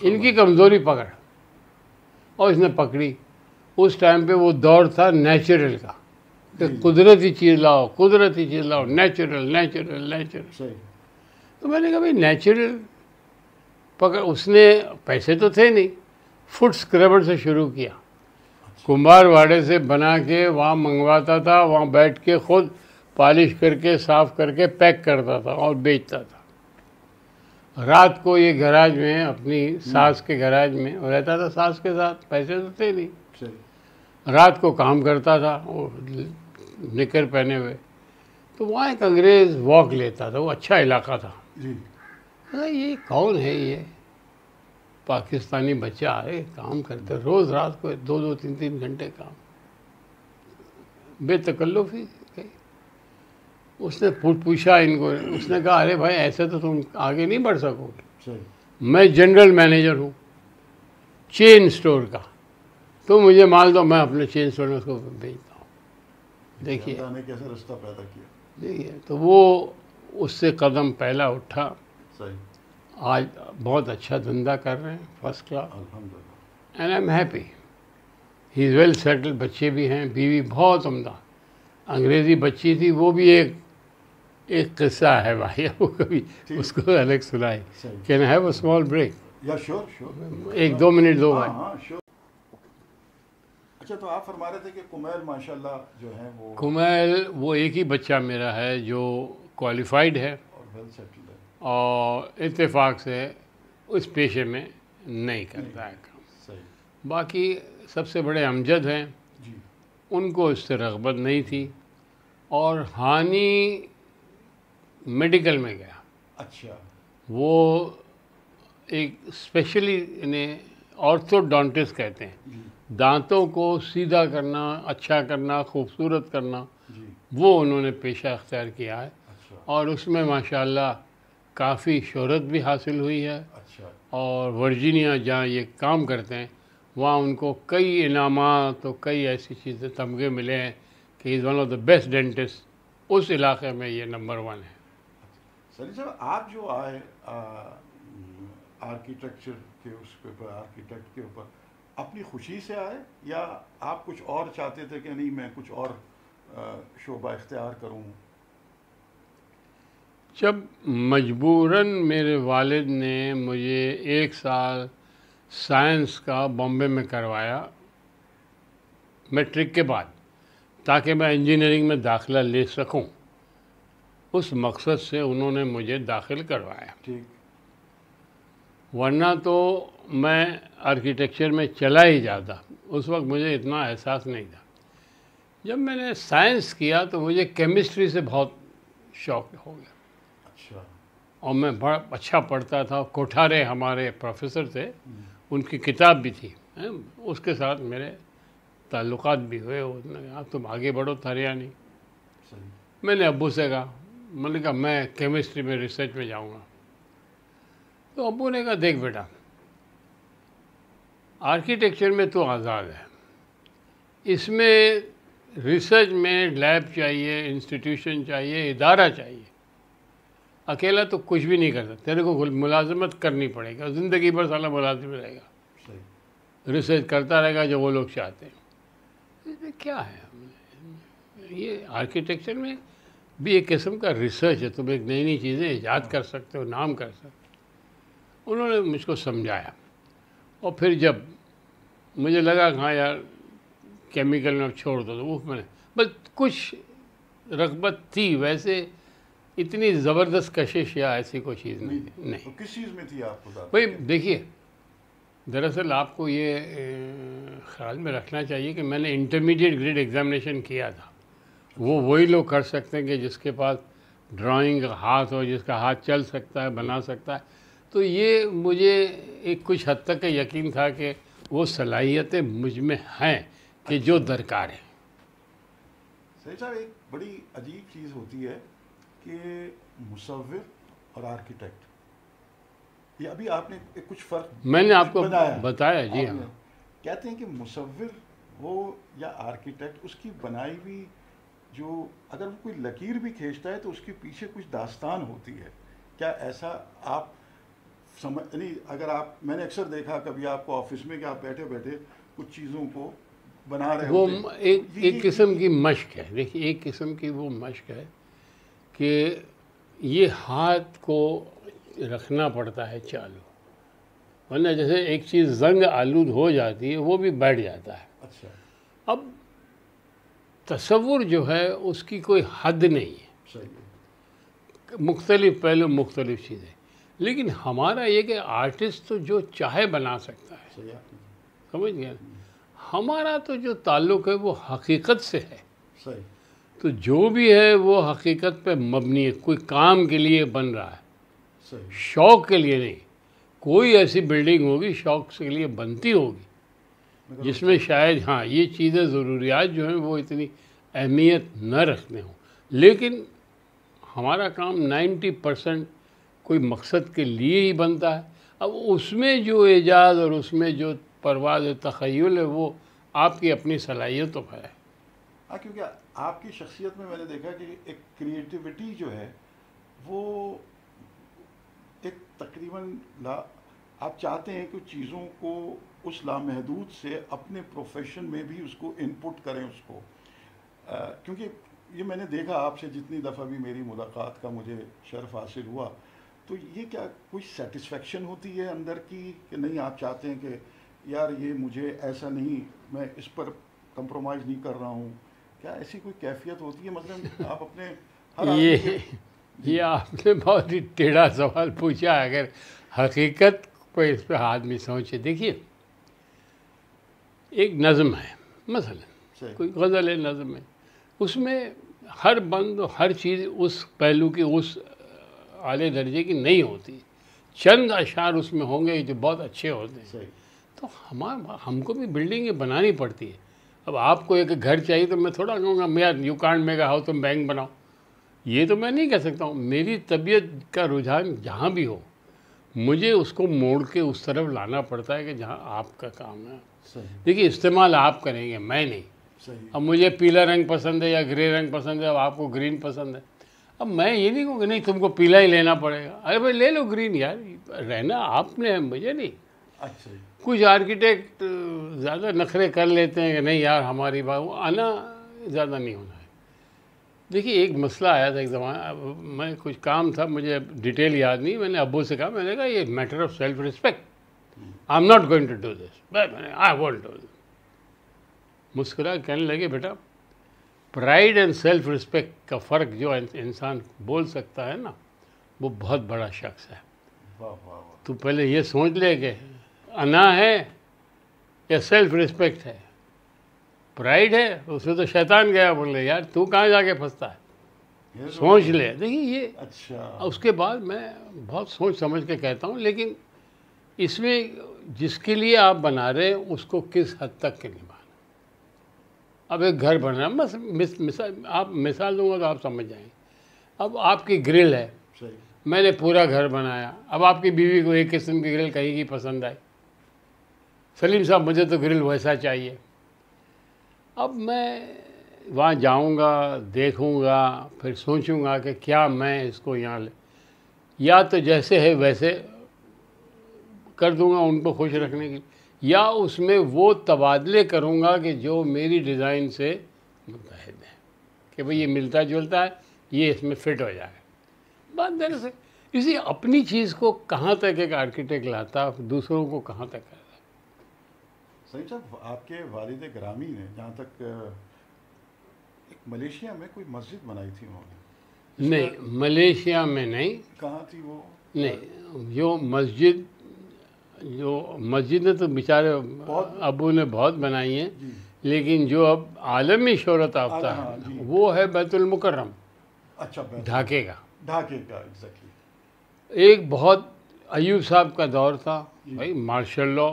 Speaker 2: ان کی کمزوری پکڑ۔ اور اس نے پکڑی۔ اس ٹائم پہ وہ دور تھا نیچرل کا۔ کہ
Speaker 1: جی۔
Speaker 2: قدرتی چیز لاؤ قدرتی چیز لاؤ نیچرل نیچرل نیچرل۔ تو میں نے کہا بھائی نیچرل پکڑ۔ اس نے پیسے تو تھے نہیں۔ فٹ اسکربر سے شروع کیا۔ کمبار واڑے سے بنا کے وہاں منگواتا تھا وہاں بیٹھ کے خود پالش کر کے صاف کر کے پیک کرتا تھا اور بیچتا تھا۔ رات کو یہ گراج میں اپنی ساس کے گراج میں رہتا تھا ساس کے ساتھ پیسے تو تھے نہیں۔ رات کو کام کرتا تھا نکر پہنے ہوئے۔ تو وہاں ایک انگریز واک لیتا تھا وہ اچھا علاقہ تھا۔
Speaker 1: جی۔
Speaker 2: یہ کون ہے یہ؟ پاکستانی بچہ آئے کام کرتے روز رات کو دو دو تین تین گھنٹے کام۔ بے تکلفی گئی اس نے پوچھ پوچھا ان کو اس نے کہا ارے بھائی ایسے تو تم آگے نہیں بڑھ سکو۔ گے میں جنرل مینیجر ہوں چین سٹور کا۔ تو مجھے مال دو میں اپنے چین سٹور میں اس کو بھیجتا ہوں۔ دیکھیے۔ دیکھیے تو وہ اس سے قدم پہلا اٹھا۔
Speaker 1: صحیح۔
Speaker 2: آج بہت اچھا دھندا کر رہے ہیں فرسٹ کلاس
Speaker 1: الحمدللہ۔
Speaker 2: And I am happy he is well settle بچے بھی ہیں بیوی بہت عمدہ۔ انگریزی بچی تھی وہ بھی ایک ایک قصہ ہے بھائی۔ وہ کبھی اس کو الگ سنائے can have a small break ایک دو منٹ دو
Speaker 1: ہاں
Speaker 2: بھائی۔
Speaker 1: ہاں شور اچھا تو آپ فرما رہے تھے کہ کمیل ماشاءاللہ جو ہیں وہ
Speaker 2: کمیل وہ ایک ہی بچہ میرا ہے جو کوالیفائڈ ہے۔
Speaker 1: اور ویل سیٹلڈ ہے
Speaker 2: اور اتفاق سے اس پیشے میں نہیں کرتا ہے کام۔ باقی سب سے بڑے امجد ہیں۔
Speaker 1: جی۔
Speaker 2: ان کو اس سے رغبت نہیں تھی۔ اور ہانی میڈیکل میں گیا۔
Speaker 1: اچھا۔
Speaker 2: وہ ایک اسپیشلی انہیں آرتھوڈونٹس کہتے ہیں۔
Speaker 1: جی۔
Speaker 2: دانتوں کو سیدھا کرنا اچھا کرنا خوبصورت کرنا
Speaker 1: جی۔
Speaker 2: وہ انہوں نے پیشہ اختیار کیا ہے۔
Speaker 1: اچھا۔
Speaker 2: اور اس میں ماشاءاللہ کافی شہرت بھی حاصل ہوئی ہے۔
Speaker 1: اچھا۔
Speaker 2: اور ورجینیا جہاں یہ کام کرتے ہیں وہاں ان کو کئی انعامات اور کئی ایسی چیزیں تمغے ملے ہیں کہ is one of the best dentist اس علاقے میں یہ نمبر ون ہے۔
Speaker 1: سلی صاحب آپ جو آئے آرکیٹیکچر کے اس کے اوپر آرکیٹیکٹ کے اوپر اپنی خوشی سے آئے؟ یا آپ کچھ اور چاہتے تھے کہ نہیں میں کچھ اور شعبہ اختیار کروں؟
Speaker 2: جب مجبوراً میرے والد نے مجھے ایک سال سائنس کا بامبے میں کروایا میٹرک کے بعد تاکہ میں انجینئرنگ میں داخلہ لے سکوں۔ اس مقصد سے انہوں نے مجھے داخل کروایا۔
Speaker 1: ٹھیک۔
Speaker 2: ورنہ تو میں آرکیٹیکچر میں چلا ہی جاتا اس وقت مجھے اتنا احساس نہیں تھا۔ جب میں نے سائنس کیا تو مجھے کیمسٹری سے بہت شوق ہو گیا۔ اور میں بڑا اچھا پڑھتا تھا۔ کوٹھارے ہمارے پروفیسر تھے۔ ان کی کتاب بھی تھی۔ اس کے ساتھ میرے تعلقات بھی ہوئے۔ کہا تم آگے بڑھو تھریا نہیں
Speaker 1: صحیح۔
Speaker 2: میں نے ابو سے کہا میں نے کہا میں کیمسٹری میں ریسرچ میں جاؤں گا تو ابو نے کہا دیکھ بیٹا آرکیٹیکچر میں تو آزاد ہے۔ اس میں ریسرچ میں لیب چاہیے انسٹیٹیوشن چاہیے ادارہ چاہیے۔ اکیلا تو کچھ بھی نہیں کر سکتا۔ تیرے کو ملازمت کرنی پڑے گا زندگی بھر سالہ ملازم رہے گا۔ ریسرچ کرتا رہے گا جو وہ لوگ چاہتے ہیں۔ کیا ہے؟ یہ آرکیٹیکچر میں بھی ایک قسم کا ریسرچ ہے۔ تم ایک نئی نئی چیزیں ایجاد کر سکتے ہو نام کر سکتے ہو۔ انہوں نے مجھ کو سمجھایا۔ اور پھر جب مجھے لگا کہ ہاں یار کیمیکل میں چھوڑ دو تو وہ میں نے بس کچھ رغبت تھی۔ ویسے اتنی زبردست کشش یا ایسی کوئی چیز نہیں تھی۔ نہیں۔
Speaker 1: تو کس چیز میں تھی آپ کو؟
Speaker 2: بھائی دیکھیے دراصل آپ کو یہ خیال میں رکھنا چاہیے کہ میں نے انٹرمیڈیٹ گریڈ ایگزامینیشن کیا تھا۔ وہ وہی لوگ کر سکتے ہیں کہ جس کے پاس ڈرائنگ ہاتھ ہو جس کا ہاتھ چل سکتا ہے بنا سکتا ہے۔ تو یہ مجھے ایک کچھ حد تک یقین تھا کہ وہ صلاحیتیں مجھ میں ہیں کہ جو درکار ہے
Speaker 1: صحیح صاحب ایک بڑی عجیب چیز ہوتی ہے۔ کہ مصور اور آرکیٹیکٹ یہ ابھی آپ نے کچھ فرق
Speaker 2: میں نے آپ کو
Speaker 1: بتایا
Speaker 2: جی ہاں۔
Speaker 1: کہتے ہیں کہ مصور ہو یا آرکیٹیکٹ اس کی بنائی ہوئی جو اگر وہ کوئی لکیر بھی کھینچتا ہے تو اس کے پیچھے کچھ داستان ہوتی ہے۔ کیا ایسا آپ سمجھ نہیں اگر آپ میں نے اکثر دیکھا کبھی آپ کو آفس میں کہ آپ بیٹھے بیٹھے کچھ چیزوں کو بنا رہے
Speaker 2: وہ۔ ایک قسم کی مشق ہے۔ دیکھیے ایک قسم کی وہ مشق ہے۔ کہ یہ ہاتھ کو رکھنا پڑتا ہے چالو۔ ورنہ جیسے ایک چیز زنگ آلود ہو جاتی ہے وہ بھی بیٹھ جاتا ہے۔
Speaker 1: اچھا۔
Speaker 2: اب تصور جو ہے اس کی کوئی حد نہیں ہے۔ مختلف پہلو مختلف چیزیں۔ لیکن ہمارا یہ کہ آرٹسٹ تو جو چاہے بنا سکتا ہے۔ سمجھ گیا ہمارا تو جو تعلق ہے وہ حقیقت سے ہے۔
Speaker 1: صحیح۔
Speaker 2: تو جو بھی ہے وہ حقیقت پہ مبنی ہے کوئی کام کے لیے بن رہا ہے۔ شوق کے لیے نہیں کوئی ایسی بلڈنگ ہوگی شوق کے لیے بنتی ہوگی جس میں شاید ہاں یہ چیزیں ضروریات جو ہیں وہ اتنی اہمیت نہ رکھتے ہوں۔ لیکن ہمارا کام نائنٹی پرسنٹ کوئی مقصد کے لیے ہی بنتا ہے۔ اب اس میں جو ایجاد اور اس میں جو پرواز تخیل ہے وہ آپ کی اپنی صلاحیتوں پر ہے۔
Speaker 1: کیونکہ آپ کی شخصیت میں میں نے دیکھا کہ ایک کریٹیوٹی جو ہے وہ ایک تقریباً لا آپ چاہتے ہیں کہ چیزوں کو اس لامحدود سے اپنے پروفیشن میں بھی اس کو ان پٹ کریں اس کو۔ آ، کیونکہ یہ میں نے دیکھا آپ سے جتنی دفعہ بھی میری ملاقات کا مجھے شرف حاصل ہوا تو یہ کیا کوئی سیٹسفیکشن ہوتی ہے اندر کی کہ نہیں آپ چاہتے ہیں کہ یار یہ مجھے ایسا نہیں میں اس پر کمپرومائز نہیں کر رہا ہوں؟ کیا ایسی کوئی کیفیت ہوتی ہے؟ مثلاً آپ اپنے
Speaker 2: یہ یہ آپ نے بہت ہی ٹیڑھا سوال پوچھا اگر حقیقت پہ اس پہ آدمی سوچے۔ دیکھیے ایک نظم ہے۔ مثلا کوئی غزل ہے نظم ہے۔ اس میں ہر بند و ہر چیز اس پہلو کی اس اعلی درجے کی نہیں ہوتی۔ چند اشعار اس میں ہوں گے جو بہت اچھے ہوتے ہیں۔ تو ہمارا ہم کو بھی بلڈنگیں بنانی پڑتی ہے اب آپ کو ایک گھر چاہیے تو میں تھوڑا کہوں گا میں یو کانٹ میگا ہاؤ تم بینک بناؤ۔ یہ تو میں نہیں کہہ سکتا ہوں میری طبیعت کا رجحان جہاں بھی ہو مجھے اس کو موڑ کے اس طرف لانا پڑتا ہے کہ جہاں آپ کا کام ہے۔ دیکھیے استعمال آپ کریں گے میں نہیں۔
Speaker 1: صحیح۔
Speaker 2: اب مجھے پیلا رنگ پسند ہے یا گرے رنگ پسند ہے اب آپ کو گرین پسند ہے۔ اب میں یہ نہیں کہوں کہ نہیں تم کو پیلا ہی لینا پڑے گا۔ ارے بھائی لے لو گرین یار رہنا آپ نے مجھے نہیں۔
Speaker 1: اچھا جی۔
Speaker 2: کچھ آرکیٹیکٹ زیادہ نخرے کر لیتے ہیں کہ نہیں یار ہماری بات آنا زیادہ نہیں ہونا ہے۔ دیکھیے ایک مسئلہ آیا تھا ایک زمانہ میں کچھ کام تھا مجھے ڈیٹیل یاد نہیں میں نے ابو سے کہا میں نے کہا یہ matter of self respect I am not going to do this I want do مسکرا کہنے لگے بیٹا پرائڈ اینڈ سیلف رسپیکٹ کا فرق جو انسان بول سکتا ہے نا وہ بہت بڑا شخص ہے۔ تو پہلے یہ سوچ لے کہ انا ہے یا سیلف رسپیکٹ ہے۔ پرائڈ ہے اس میں تو شیطان گیا بول رہے یار تو کہاں جا کے پھنستا ہے؟ سوچ لے۔ دیکھیے یہ
Speaker 1: اچھا۔
Speaker 2: اس کے بعد میں بہت سوچ سمجھ کے کہتا ہوں لیکن اس میں جس کے لیے آپ بنا رہے ہیں اس کو کس حد تک کے نبھانا اب ایک گھر بن رہا ہے بس مثال آپ مثال دوں گا تو آپ سمجھ جائیں۔ گے اب آپ کی گرل ہے میں نے پورا گھر بنایا۔ اب آپ کی بیوی کو ایک قسم کی گرل کہیں کی پسند آئی۔ سلیم صاحب، مجھے تو گرل ویسا چاہیے۔ اب میں وہاں جاؤں گا، دیکھوں گا، پھر سوچوں گا کہ کیا میں اس کو یہاں لے۔ یا تو جیسے ہے ویسے کر دوں گا ان کو خوش رکھنے کی یا اس میں وہ تبادلے کروں گا کہ جو میری ڈیزائن سے متحد ہے، کہ بھئی یہ ملتا جلتا ہے، یہ اس میں فٹ ہو جائے۔ بات دیر سے اسی اپنی چیز کو کہاں تک ایک آرکیٹیکٹ لاتا، دوسروں کو کہاں تک کرتا
Speaker 1: صحیح صاحب آپ کے والد گرامی نے جہاں تک ایک ملیشیا میں کوئی مسجد بنائی تھی انہوں نے
Speaker 2: نہیں ملیشیا میں نہیں۔
Speaker 1: کہاں تھی وہ؟
Speaker 2: نہیں جو مسجد جو مسجدیں تو بیچارے ابو نے بہت بنائی ہیں
Speaker 1: جی۔
Speaker 2: لیکن جو اب عالمی شہرت یافتہ
Speaker 1: ہاں،
Speaker 2: ہے
Speaker 1: جی۔
Speaker 2: وہ ہے بیت المکرم۔
Speaker 1: اچھا
Speaker 2: ڈھاکے کا۔
Speaker 1: ڈھاکے کا
Speaker 2: ایک بہت ایوب صاحب کا دور تھا
Speaker 1: جی۔
Speaker 2: بھائی martial law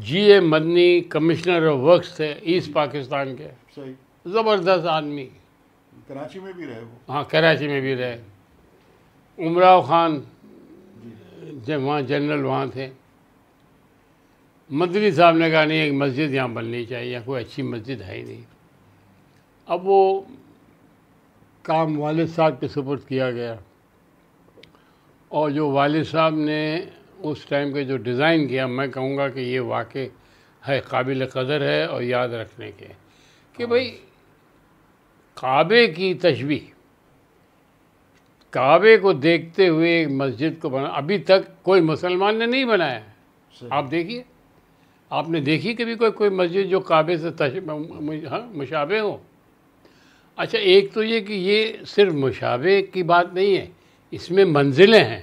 Speaker 2: G A Madani commissioner of works تھے ایسٹ پاکستان کے۔
Speaker 1: صحیح۔
Speaker 2: زبردست آدمی۔
Speaker 1: کراچی میں بھی رہے وہ؟
Speaker 2: ہاں کراچی میں بھی رہے۔ عمراؤ خان
Speaker 1: جی۔
Speaker 2: جب وہاں جنرل وہاں تھے۔ مدنی صاحب نے کہا نہیں ایک مسجد یہاں بننی چاہیے کوئی اچھی مسجد ہے ہی نہیں۔ اب وہ کام والد صاحب کے سپرد کیا گیا۔ اور جو والد صاحب نے اس ٹائم کے جو ڈیزائن کیا میں کہوں گا کہ یہ واقع ہے قابل قدر ہے اور یاد رکھنے کے۔ کہ بھائی کعبے کی تشبیح کعبے کو دیکھتے ہوئے ایک مسجد کو بنا ابھی تک کوئی مسلمان نے نہیں بنایا۔ آپ دیکھیے آپ نے دیکھی کبھی کوئی کوئی مسجد جو کعبے سے ہاں مشابہ ہو؟ اچھا ایک تو یہ کہ یہ صرف مشابہ کی بات نہیں ہے اس میں منزلیں ہیں۔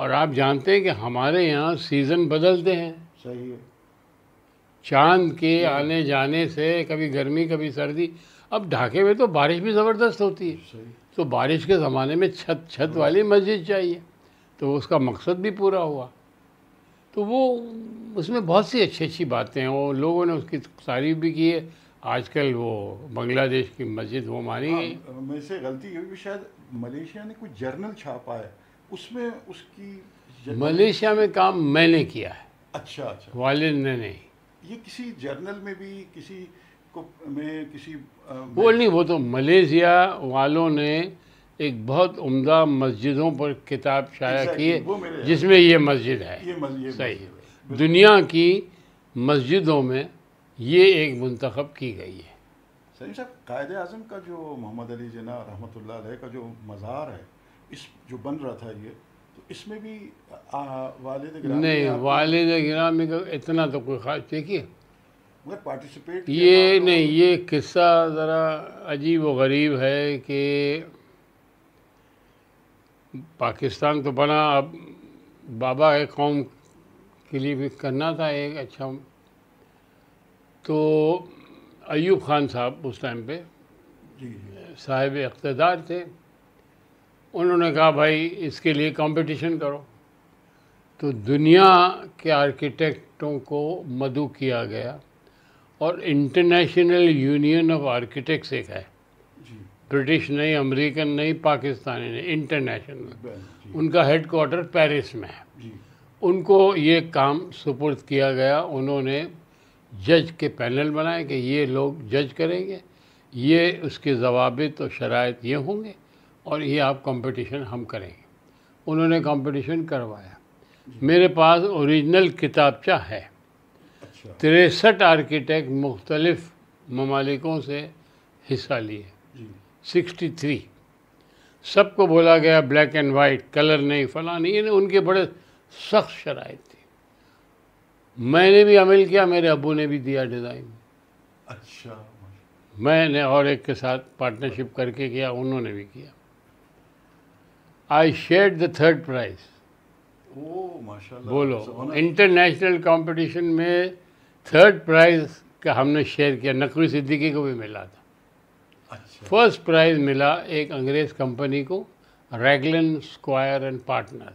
Speaker 2: اور آپ جانتے ہیں کہ ہمارے یہاں سیزن بدلتے ہیں۔
Speaker 1: صحیح ہے۔
Speaker 2: چاند کے آنے جانے سے کبھی گرمی کبھی سردی اب ڈھاکے میں تو بارش بھی زبردست ہوتی ہے۔
Speaker 1: صحیح۔
Speaker 2: تو بارش کے زمانے میں چھت چھت والی مسجد چاہیے۔ تو اس کا مقصد بھی پورا ہوا۔ تو وہ اس میں بہت سی اچھی اچھی باتیں ہیں۔ وہ لوگوں نے اس کی تعریف بھی کی ہے۔ آج کل وہ بنگلہ دیش کی مسجد وہ مانی۔ گئی
Speaker 1: ہاں، میں سے غلطی ہوئی شاید ملیشیا نے کوئی جرنل چھاپا ہے۔ اس میں اس کی
Speaker 2: ملیشیا میں کام میں نے کیا ہے۔
Speaker 1: اچھا اچھا۔
Speaker 2: والد نے نہیں۔
Speaker 1: یہ کسی جرنل میں بھی کسی کو میں کسی
Speaker 2: وہ نہیں وہ تو ملیشیا والوں نے ایک بہت عمدہ مسجدوں پر کتاب شائع کی ہے جس میں یہ مسجد ہے۔ صحیح۔ دنیا کی مسجدوں میں یہ ایک منتخب کی گئی ہے۔
Speaker 1: سلیم صاحب قائد اعظم کا جو محمد علی جناح رحمۃ اللہ علیہ کا جو مزار ہے اس جو بن رہا تھا یہ تو اس میں بھی والد گرامی
Speaker 2: نہیں والد گرامی کا اتنا تو کوئی خاص دیکھیے۔
Speaker 1: مگر پارٹیسپیٹ
Speaker 2: یہ نہیں یہ قصہ ذرا عجیب و غریب ہے کہ پاکستان تو بنا اب بابا ہے قوم کے لیے بھی کرنا تھا ایک اچھا۔ تو ایوب خان صاحب اس ٹائم پہ
Speaker 1: جی جی۔
Speaker 2: صاحب اقتدار تھے۔ انہوں نے کہا بھائی اس کے لیے کمپٹیشن کرو۔ تو دنیا کے آرکیٹیکٹوں کو مدعو کیا گیا اور انٹرنیشنل یونین آف آرکیٹیکٹس ایک ہے۔ برٹش نہیں امریکن نہیں پاکستانی نہیں انٹرنیشنل ان کا ہیڈ کوارٹر پیرس میں ہے۔
Speaker 1: جی۔
Speaker 2: ان کو یہ کام سپرد کیا گیا۔ انہوں نے جج کے پینل بنائے کہ یہ لوگ جج کریں گے۔ یہ اس کے ضوابط اور شرائط یہ ہوں گے۔ اور یہ آپ کمپٹیشن ہم کریں گے۔ انہوں نے کمپٹیشن کروایا۔ میرے پاس اوریجنل کتابچہ ہے۔
Speaker 1: اچھا۔
Speaker 2: تریسٹھ آرکیٹیکٹ مختلف ممالکوں سے حصہ لیے۔
Speaker 1: جی۔
Speaker 2: سکسٹی تھری سب کو بولا گیا بلیک اینڈ وائٹ کلر نہیں فلاں نہیں۔ یعنی ان کے بڑے سخت شرائط تھی میں نے بھی عمل کیا میرے ابو نے بھی دیا ڈیزائن
Speaker 1: اچھا۔
Speaker 2: میں نے اور ایک کے ساتھ پارٹنرشپ کر کے کیا انہوں نے بھی کیا۔ I share the third prize بولو انٹرنیشنل کمپٹیشن میں تھرڈ پرائز کا ہم نے شیئر کیا نقوی صدیقی کو بھی ملا تھا۔
Speaker 1: اچھا۔
Speaker 2: فرسٹ پرائز ملا ایک انگریز کمپنی کو ریگلن اسکوائر اینڈ پارٹنر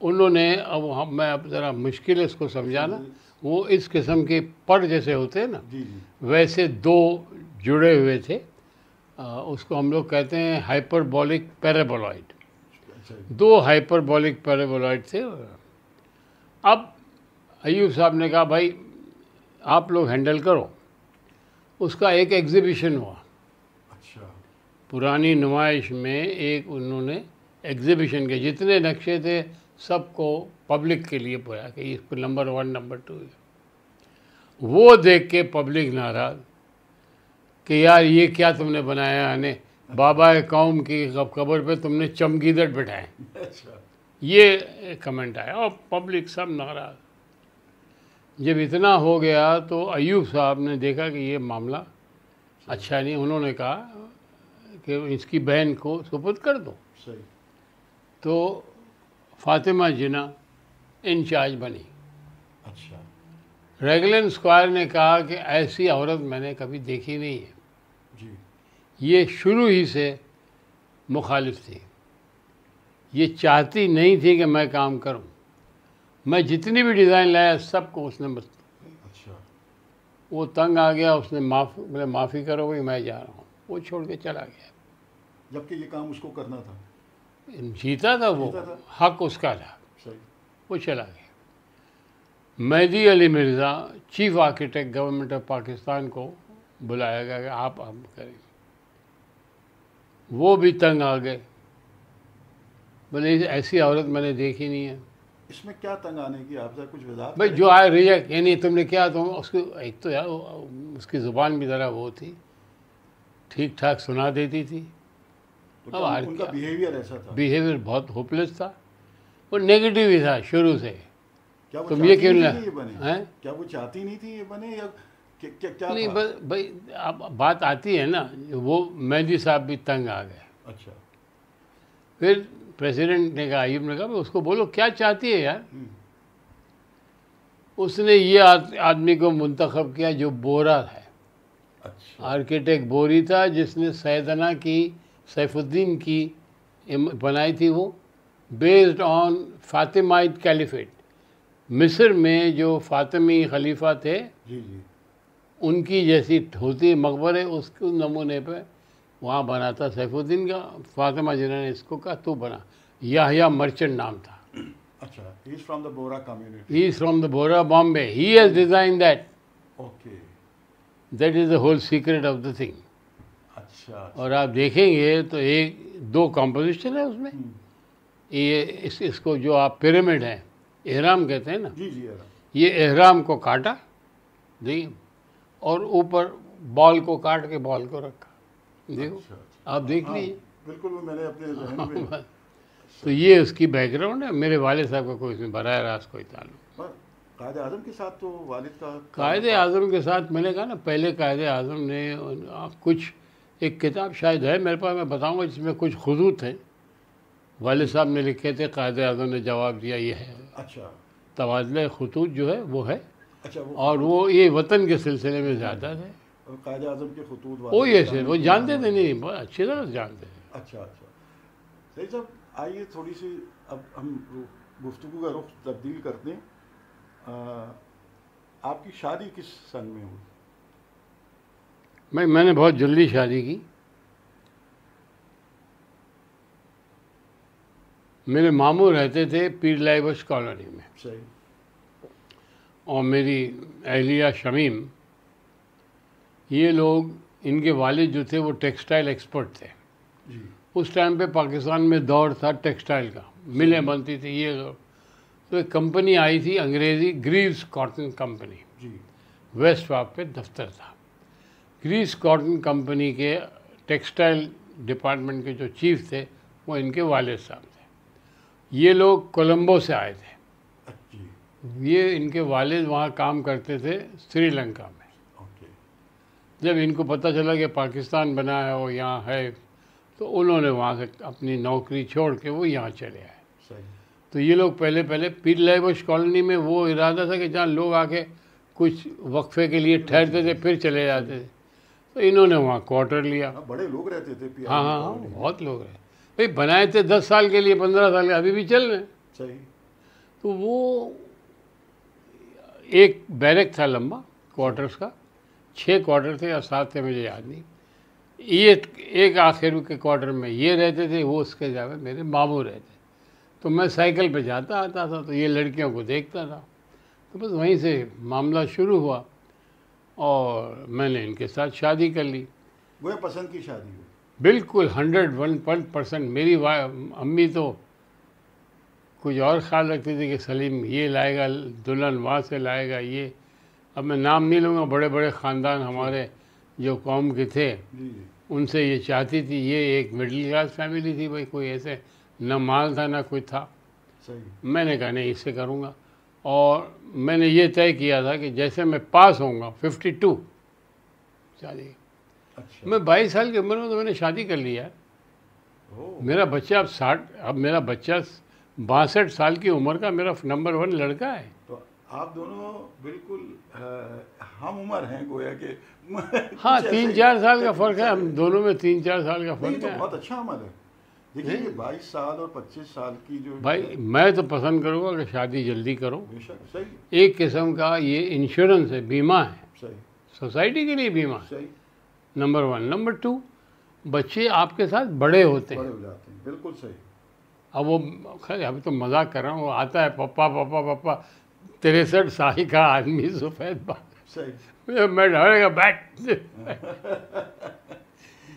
Speaker 2: انہوں نے اب ہم میں اب ذرا مشکل اس کو سمجھانا۔ وہ اس قسم کے پڑ جیسے ہوتے ہیں نا
Speaker 1: جی جی۔
Speaker 2: ویسے دو جڑے ہوئے تھے۔ اس کو ہم لوگ کہتے ہیں ہائپربولک پیرابولائڈ
Speaker 1: اچھا
Speaker 2: دو ہائپربولک پیرابولائڈ تھے۔ اب ایوب صاحب نے کہا بھائی آپ لوگ ہینڈل کرو۔ اس کا ایک ایگزیبیشن ہوا۔
Speaker 1: اچھا۔
Speaker 2: پرانی نمائش میں ایک انہوں نے ایگزیبیشن کے جتنے نقشے تھے سب کو پبلک کے لیے پویا کہ اس کو نمبر ون نمبر ٹو۔ وہ دیکھ کے پبلک ناراض کہ یار یہ کیا تم نے بنایا یعنی بابا قوم کی قبر پہ تم نے چمگیدڑ بٹھائے۔
Speaker 1: اچھا۔
Speaker 2: یہ کمنٹ آیا اور پبلک سب ناراض۔ جب اتنا ہو گیا تو ایوب صاحب نے دیکھا کہ یہ معاملہ اچھا نہیں انہوں نے کہا کہ اس کی بہن کو سپرد کر دو۔ تو فاطمہ جنا انچارج بنی۔
Speaker 1: اچھا۔
Speaker 2: ریگلن اسکوائر نے کہا کہ ایسی عورت میں نے کبھی دیکھی نہیں ہے۔ یہ شروع ہی سے مخالف تھی۔ یہ چاہتی نہیں تھی کہ میں کام کروں۔ میں جتنی بھی ڈیزائن لایا سب کو اس نے بس
Speaker 1: اچھا۔
Speaker 2: وہ تنگ آ گیا اس نے معاف بولے معافی کرو بھائی میں جا رہا ہوں۔ وہ چھوڑ کے چلا گیا۔
Speaker 1: جبکہ یہ کام اس کو کرنا تھا۔
Speaker 2: جیتا تھا وہ
Speaker 1: جیتا تھا۔
Speaker 2: حق اس کا تھا۔ وہ چلا گیا۔ Mehdi Ali Mirza chief architect government of Pakistan کو بلایا گیا کہ آپ ہم کریں۔ وہ بھی تنگ آ گئے۔ بولے ایسی عورت میں نے دیکھی نہیں ہے۔
Speaker 1: اس میں کیا تنگ آنے کی؟ آپ سے کچھ وضاحت
Speaker 2: بھائی؟ جو آئے ریجیکٹ یعنی تم نے کیا تم اس کو ایک تو یار اس کی زبان بھی ذرا وہ تھی ٹھیک ٹھاک سنا دیتی تھی۔
Speaker 1: تو
Speaker 2: اب
Speaker 1: ان کا بیہیویئر ایسا تھا؟
Speaker 2: بیہیویئر بہت ہوپلیس تھا۔ وہ نیگیٹو ہی تھا شروع سے۔ تم یہ کیوں
Speaker 1: نہیں کیا وہ چاہتی نہیں تھی یہ بنے یا کیا کیا
Speaker 2: نہیں بھائی اب بات آتی ہے نا وہ مہدی صاحب بھی تنگ آ گئے۔
Speaker 1: اچھا۔
Speaker 2: پھر پریزیڈنٹ نے کہا ایوب نے کہا "بھائی اس کو بولو کیا چاہتی ہے یار؟ اس نے یہ آد- آدمی کو منتخب کیا جو بورا ہے۔
Speaker 1: اچھا۔
Speaker 2: آرکیٹیکٹ بوری تھا جس نے سیدنا کی سیف الدین کی بنائی تھی وہ۔ Based on Fatimite caliphate. مصر میں جو فاطمی خلیفہ تھے
Speaker 1: جی جی۔
Speaker 2: ان کی جیسی ہوتی مقبرے اس کے نمونے پہ وہاں بنا تھا سیف الدین کا فاطمہ جنہوں نے اس کو کہا تو بنا۔ یاہیا مرچنٹ نام تھا۔
Speaker 1: اچھا ہی از فرام دا بورا community
Speaker 2: he is from the Bohra Bombay he has design that
Speaker 1: okay
Speaker 2: that is the whole secret of the thing
Speaker 1: اچھا
Speaker 2: اور آپ دیکھیں گے تو ایک دو کمپوزیشن ہے اس میں۔ یہ اس اس کو جو آپ پیرامڈ ہیں احرام کہتے ہیں نا۔
Speaker 1: جی جی
Speaker 2: یہ احرام کو کاٹا۔ دیکھیے اور اوپر بال کو کاٹ کے بال کو رکھا۔ دیکھو
Speaker 1: اچھا اچھا۔
Speaker 2: آپ دیکھ
Speaker 1: ہاں،
Speaker 2: لیجیے
Speaker 1: بالکل میں نے اپنے ذہن میں۔
Speaker 2: تو یہ اس کی بیک گراؤنڈ ہے۔ میرے والد صاحب کا کوئی اس میں براہ راست کوئی تعلق۔
Speaker 1: پر قائد اعظم کے ساتھ تو والد کا
Speaker 2: قائد اعظم کے ساتھ میں نے کہا نا پہلے قائد اعظم نے کچھ ایک کتاب شاید ہے میرے پاس میں بتاؤں گا جس میں کچھ خطوط ہیں۔ والد صاحب نے لکھے تھے قائد اعظم نے جواب دیا یہ ہے۔
Speaker 1: اچھا۔
Speaker 2: تبادلہ خطوط جو ہے وہ ہے۔
Speaker 1: اچھا
Speaker 2: اور وہ یہ وطن کے سلسلے میں زیادہ تھے۔
Speaker 1: قائد اعظم کے خطوط
Speaker 2: وہ یہ سے وہ جانتے تھے نہیں بہت اچھی طرح سے جانتے تھے۔
Speaker 1: اچھا اچھا۔ صحیح صاحب آئیے تھوڑی سی اب ہم گفتگو کا رخ تبدیل کرتے ہیں۔ آپ کی شادی کس سن میں ہوئی؟
Speaker 2: میں میں نے بہت جلدی شادی کی۔ میرے ماموں رہتے تھے پیر لائی بش کالونی میں۔
Speaker 1: صحیح۔
Speaker 2: اور میری اہلیہ شمیم یہ لوگ ان کے والد جو تھے وہ ٹیکسٹائل ایکسپرٹ تھے۔
Speaker 1: جی۔
Speaker 2: اس ٹائم پہ پاکستان میں دور تھا ٹیکسٹائل کا۔ ملیں بنتی تھی یہ۔ تو ایک کمپنی آئی تھی انگریزی گریوز کاٹن کمپنی۔
Speaker 1: جی۔
Speaker 2: ویسٹ واک پہ دفتر تھا۔ گریس کاٹن کمپنی کے ٹیکسٹائل ڈپارٹمنٹ کے جو چیف تھے وہ ان کے والد صاحب تھے۔ یہ لوگ کولمبو سے آئے تھے۔
Speaker 1: جی
Speaker 2: یہ ان کے والد وہاں کام کرتے تھے سری لنکا میں۔ جب ان کو پتہ چلا کہ پاکستان بنا ہے وہ یہاں ہے تو انہوں نے وہاں سے اپنی نوکری چھوڑ کے وہ یہاں چلے آئے۔ تو یہ لوگ پہلے پہلے پیر لیبش کالونی میں وہ ارادہ تھا کہ جہاں لوگ آ کے کچھ وقفے کے لیے ٹھہرتے تھے پھر چلے جاتے تھے۔ تو انہوں نے وہاں کوارٹر لیا۔
Speaker 1: ہاں بڑے لوگ رہتے تھے پی
Speaker 2: ہاں ہاں ہاں بہت لوگ ہیں بھائی بنائے تھے دس سال کے لیے پندرہ سال کے ابھی بھی چل رہے ہیں۔
Speaker 1: صحیح۔
Speaker 2: تو وہ ایک بیرک تھا لمبا کوارٹرس کا چھ کوارٹر تھے یا سات تھے مجھے یاد نہیں۔ یہ ایک آخر کے کوارٹر میں یہ رہتے تھے وہ اس کے جگہ میرے ماموں رہتے۔ تو میں سائیکل پہ جاتا آتا تھا تو یہ لڑکیوں کو دیکھتا تھا۔ تو بس وہیں سے معاملہ شروع ہوا اور میں نے ان کے ساتھ شادی کر لی۔
Speaker 1: وہ پسند کی شادی ہوئی۔
Speaker 2: بالکل ہنڈریڈ ون پرسنٹ میری امی تو کچھ اور خیال رکھتی تھی کہ سلیم یہ لائے گا دلہن وہاں سے لائے گا یہ۔ اب میں نام نہیں لوں گا بڑے بڑے خاندان ہمارے جو قوم کے تھے
Speaker 1: جی جی۔
Speaker 2: ان سے یہ چاہتی تھی یہ ایک مڈل کلاس فیملی تھی بھائی کوئی ایسے نہ مال تھا نہ کوئی تھا۔ میں نے کہا نہیں اس سے کروں گا۔ اور میں نے یہ طے کیا تھا کہ جیسے میں پاس ہوں گا ففٹی ٹو شادی میں بائیس سال کی عمر میں تو میں نے شادی کر لی ہے۔ میرا بچہ اب ساٹھ اب میرا بچہ باسٹھ سال کی عمر کا میرا نمبر ون لڑکا ہے۔
Speaker 1: تو آپ دونوں بالکل ہم عمر ہیں گویا کہ
Speaker 2: ہاں تین چار سال کا فرق ہے ہم دونوں میں تین چار سال کا فرق
Speaker 1: تو
Speaker 2: ہے۔
Speaker 1: بہت اچھا عمل ہے۔ دیکھیے یہ بائیس سال اور پچیس سال کی جو
Speaker 2: بھائی میں تو پسند کروں گا کہ شادی جلدی کرو ایک قسم کا یہ انشورنس ہے بیمہ ہے۔ سوسائٹی کے لیے بیمہ ہے۔ Number one. نمبر ٹو بچے آپ کے ساتھ بڑے ہوتے ہیں۔
Speaker 1: بڑے ہو جاتے ہیں بالکل صحیح۔
Speaker 2: اب وہ خیر ابھی تو مذاق کر رہا ہوں وہ آتا ہے پپا پپا پپا تریسٹھ سال کا آدمی سفید میں ڈرے گا بیٹھ۔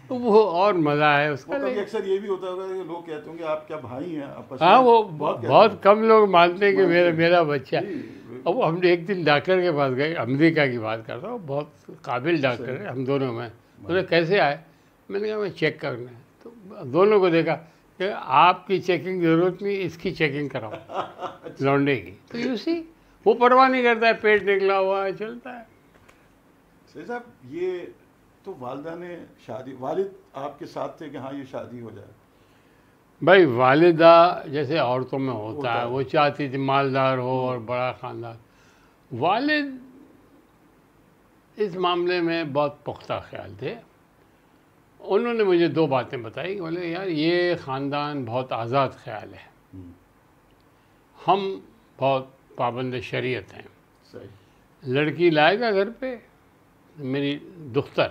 Speaker 2: وہ اور مزہ ہے اس کا
Speaker 1: اکثر یہ بھی ہوتا ہوگا کہ لوگ کہتے ہوں گے آپ کیا بھائی ہیں؟
Speaker 2: ہاں وہ بہت۔ کم لوگ مانتے ہیں کہ میرا میرا بچہ۔ ہے
Speaker 1: جی،
Speaker 2: اب ہم ایک دن ڈاکٹر کے پاس گئے امریکہ کی بات کرتا ہوں بہت قابل ڈاکٹر ہے ہم دونوں میں۔ انہوں نے کیسے آئے؟ میں نے کہا میں چیک کرنا ہے تو دونوں کو دیکھا کہ آپ کی چیکنگ ضرورت نہیں اس کی چیکنگ کراؤ لونڈے کی۔ تو یو سی وہ پرواہ نہیں کرتا ہے پیٹ نکلا ہوا ہے چلتا ہے۔
Speaker 1: سید صاحب یہ تو والدہ نے شادی والد آپ کے ساتھ تھے کہ ہاں یہ شادی ہو جائے۔
Speaker 2: بھائی والدہ جیسے عورتوں میں ہوتا ہے۔ وہ چاہتی تھی مالدار ہو اور بڑا خاندان۔ والد اس معاملے میں بہت پختہ خیال تھے۔ انہوں نے مجھے دو باتیں بتائی بولے یار یہ خاندان بہت آزاد خیال ہے۔ ہم۔ بہت پابند شریعت ہیں۔
Speaker 1: صحیح۔
Speaker 2: لڑکی لائے گا گھر پہ میری دختر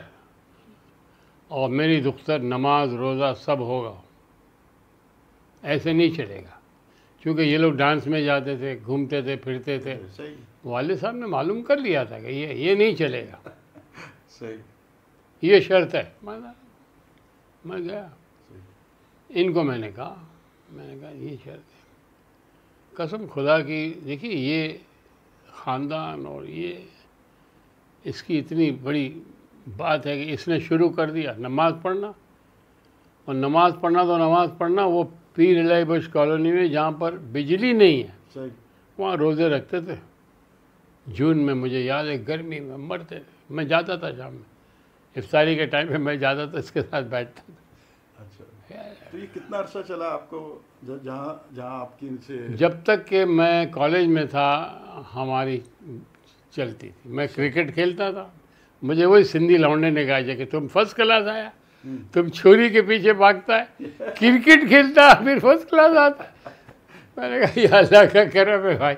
Speaker 2: اور میری دختر نماز روزہ سب ہوگا۔ ایسے نہیں چلے گا۔ کیونکہ یہ لوگ ڈانس میں جاتے تھے گھومتے تھے پھرتے تھے۔
Speaker 1: صحیح۔
Speaker 2: والد صاحب نے معلوم کر لیا تھا کہ یہ یہ نہیں چلے گا۔
Speaker 1: صحیح۔
Speaker 2: یہ شرط ہے۔ میں گیا۔ ان کو میں نے کہا میں نے کہا یہ شرط ہے قسم خدا کی دیکھیے یہ خاندان اور یہ اس کی اتنی بڑی بات ہے کہ اس نے شروع کر دیا نماز پڑھنا۔ اور نماز پڑھنا تو نماز پڑھنا وہ پیر علیہ بش کالونی میں جہاں پر بجلی نہیں ہے وہاں روزے رکھتے تھے۔ جون میں مجھے یاد ہے گرمی میں مرتے تھے میں جاتا تھا شام میں۔ افطاری کے ٹائم پہ میں جاتا تھا اس کے ساتھ بیٹھتا تھا۔
Speaker 1: اچھا۔ تو یہ کتنا عرصہ چلا آپ کو؟ جہاں جہاں آپ کی ان سے
Speaker 2: جب تک کہ میں کالج میں تھا ہماری چلتی تھی۔ میں کرکٹ کھیلتا تھا۔ مجھے وہی سندھی لونڈے نے کہا کہ تم فرسٹ کلاس آیا۔ تم چھوری کے پیچھے بھاگتا ہے۔ کرکٹ کھیلتا پھر فرسٹ کلاس آتا میں نے کہا یہ اللہ کا کرم ہے بھائی۔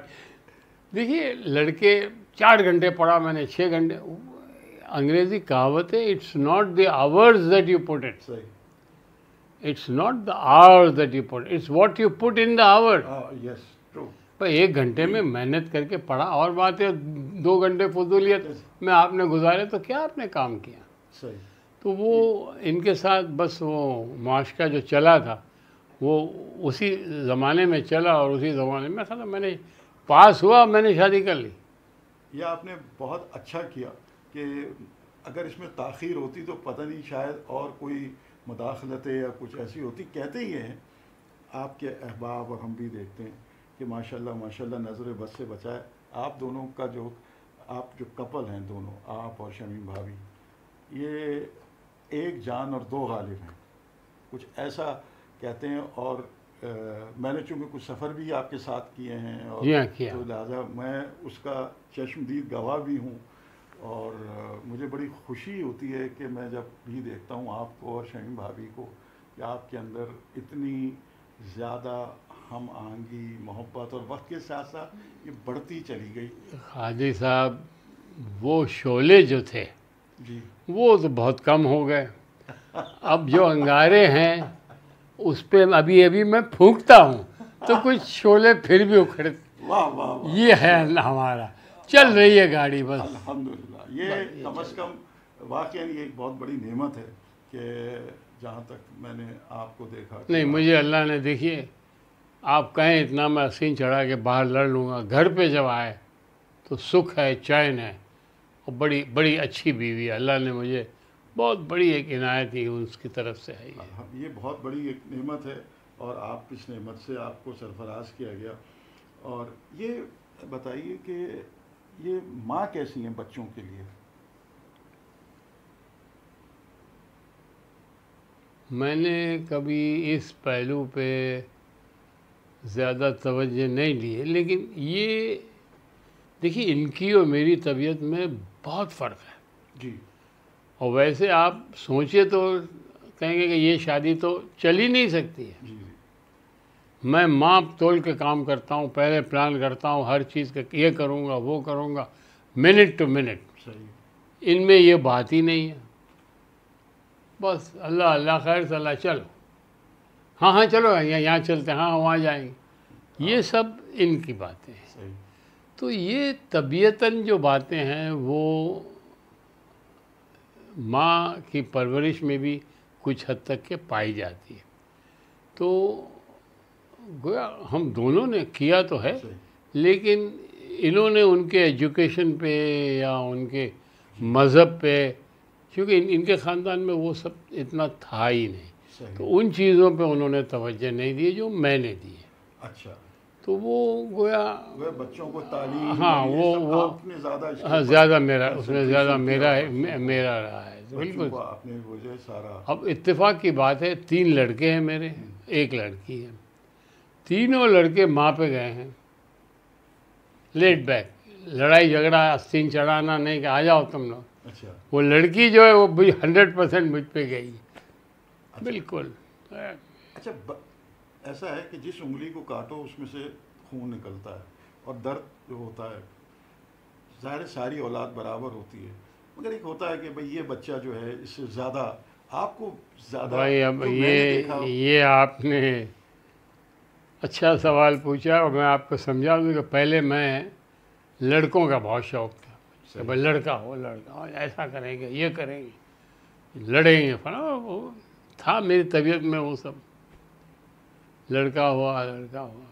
Speaker 2: دیکھیے لڑکے چار گھنٹے پڑھا میں نے چھ گھنٹے۔ انگریزی کہاوت ہے it's not the hours that you put it it's not the hours that you put it's what you put in the hour پر ایک گھنٹے میں محنت کر کے پڑھا اور بات ہے دو گھنٹے فضولیت میں آپ نے گزارے تو کیا آپ نے کام کیا؟
Speaker 1: صحیح۔
Speaker 2: تو وہ ان کے ساتھ بس وہ معاشقہ جو چلا تھا وہ اسی زمانے میں چلا اور اسی زمانے میں میں نے پاس ہوا میں نے شادی کر لی۔
Speaker 1: یہ آپ نے بہت اچھا کیا۔ کہ اگر اس میں تاخیر ہوتی تو پتہ نہیں شاید اور کوئی مداخلتیں یا کچھ ایسی ہوتی۔ کہتے ہی ہیں آپ کے احباب اور ہم بھی دیکھتے ہیں کہ ماشاء اللہ ماشاء اللہ نظر بس سے بچائے۔ آپ دونوں کا جو آپ جو کپل ہیں دونوں آپ اور شمیم بھابھی یہ ایک جان اور دو غالب ہیں۔ کچھ ایسا کہتے ہیں اور میں نے چونکہ کچھ سفر بھی آپ کے ساتھ کیے ہیں اور
Speaker 2: جی ہاں،
Speaker 1: لہٰذا میں اس کا چشمدید گواہ بھی ہوں۔ اور مجھے بڑی خوشی ہوتی ہے کہ میں جب بھی دیکھتا ہوں آپ کو اور شمیم بھابھی کو کہ آپ کے اندر اتنی زیادہ ہم آہنگی محبت اور وقت کے ساتھ ساتھ یہ بڑھتی چلی گئی۔
Speaker 2: حاجی صاحب وہ شعلے جو تھے
Speaker 1: جی۔
Speaker 2: وہ تو بہت کم ہو گئے۔ اب جو انگارے ہیں اس پہ ابھی ابھی میں پھونکتا ہوں تو کچھ شعلے پھر بھی اکھڑ یہ ہے ہمارا۔ چل رہی ہے گاڑی بس۔
Speaker 1: الحمدللہ۔ یہ کم از کم واقعی یہ ایک بہت بڑی نعمت ہے کہ جہاں تک میں نے آپ کو دیکھا
Speaker 2: نہیں مجھے اللہ نے دیکھیے آپ کہیں اتنا میں سین چڑھا کے باہر لڑ لوں گا گھر پہ جب آئے تو سکھ ہے چین ہے اور بڑی بڑی اچھی بیوی ہے۔ اللہ نے مجھے بہت بڑی ایک عنایت ہی اس کی طرف سے ہے یہ
Speaker 1: بہت بڑی ایک نعمت ہے اور آپ اس نعمت سے آپ کو سرفراز کیا گیا۔ اور یہ بتائیے کہ یہ ماں کیسی ہیں بچوں کے لیے؟
Speaker 2: میں نے کبھی اس پہلو پہ زیادہ توجہ نہیں لی ہے لیکن یہ دیکھیے ان کی اور میری طبیعت میں بہت فرق ہے۔
Speaker 1: جی۔
Speaker 2: اور ویسے آپ سوچے تو کہیں گے کہ یہ شادی تو چل ہی نہیں سکتی ہے۔
Speaker 1: جی۔
Speaker 2: میں ماں تول کے کام کرتا ہوں پہلے پلان کرتا ہوں ہر چیز کا یہ کروں گا وہ کروں گا منٹ ٹو منٹ۔ ان میں یہ بات ہی نہیں ہے۔ بس اللہ اللہ خیر صلاح چلو۔ ہاں ہاں چلو یہاں یہاں چلتے ہیں ہاں وہاں جائیں۔ گے یہ سب ان کی باتیں ہیں۔ تو یہ طبیعتاً جو باتیں ہیں وہ ماں کی پرورش میں بھی کچھ حد تک کے پائی جاتی ہے۔ تو گویا ہم دونوں نے کیا تو ہے لیکن انہوں نے ان کے ایجوکیشن پہ یا ان کے مذہب پہ کیونکہ ان ان کے خاندان میں وہ سب اتنا تھا ہی نہیں۔ تو ان چیزوں پہ انہوں نے توجہ نہیں دی جو میں نے دی۔
Speaker 1: اچھا۔
Speaker 2: تو وہ گویا
Speaker 1: بچوں کو تعلیم
Speaker 2: ہاں، وہ- وہ-
Speaker 1: زیادہ
Speaker 2: ہاں زیادہ میرا اس میں زیادہ میرا میرا رہا ہے۔ بالکل۔ اب اتفاق کی بات ہے تین لڑکے ہیں میرے ایک لڑکی ہے۔ تینوں لڑکے ماں پہ گئے ہیں۔ لیٹ بیک لڑائی جھگڑا استین چڑھانا نہیں کہ آ جاؤ تم لوگ۔
Speaker 1: اچھا۔
Speaker 2: وہ لڑکی جو ہے وہ ہنڈریڈ پرسینٹ مجھ پہ گئی۔ بالکل۔
Speaker 1: اچھا ایسا ہے کہ جس انگلی کو کاٹو اس میں سے خون نکلتا ہے اور درد جو ہوتا ہے ظاہر ساری اولاد برابر ہوتی ہے۔ مگر ایک ہوتا ہے کہ بھئی یہ بچہ جو ہے اس سے زیادہ آپ کو زیادہ
Speaker 2: بھائی اب یہ یہ آپ نے اچھا سوال پوچھا اور میں آپ کو سمجھا دوں کہ پہلے میں لڑکوں کا بہت شوق تھا۔ کہ بھائی لڑکا ہو لڑکا ہو، ایسا کریں گے، یہ کریں گے، لڑیں گے فلاں وہ تھا میری طبیعت میں وہ سب۔ لڑکا ہوا لڑکا ہوا۔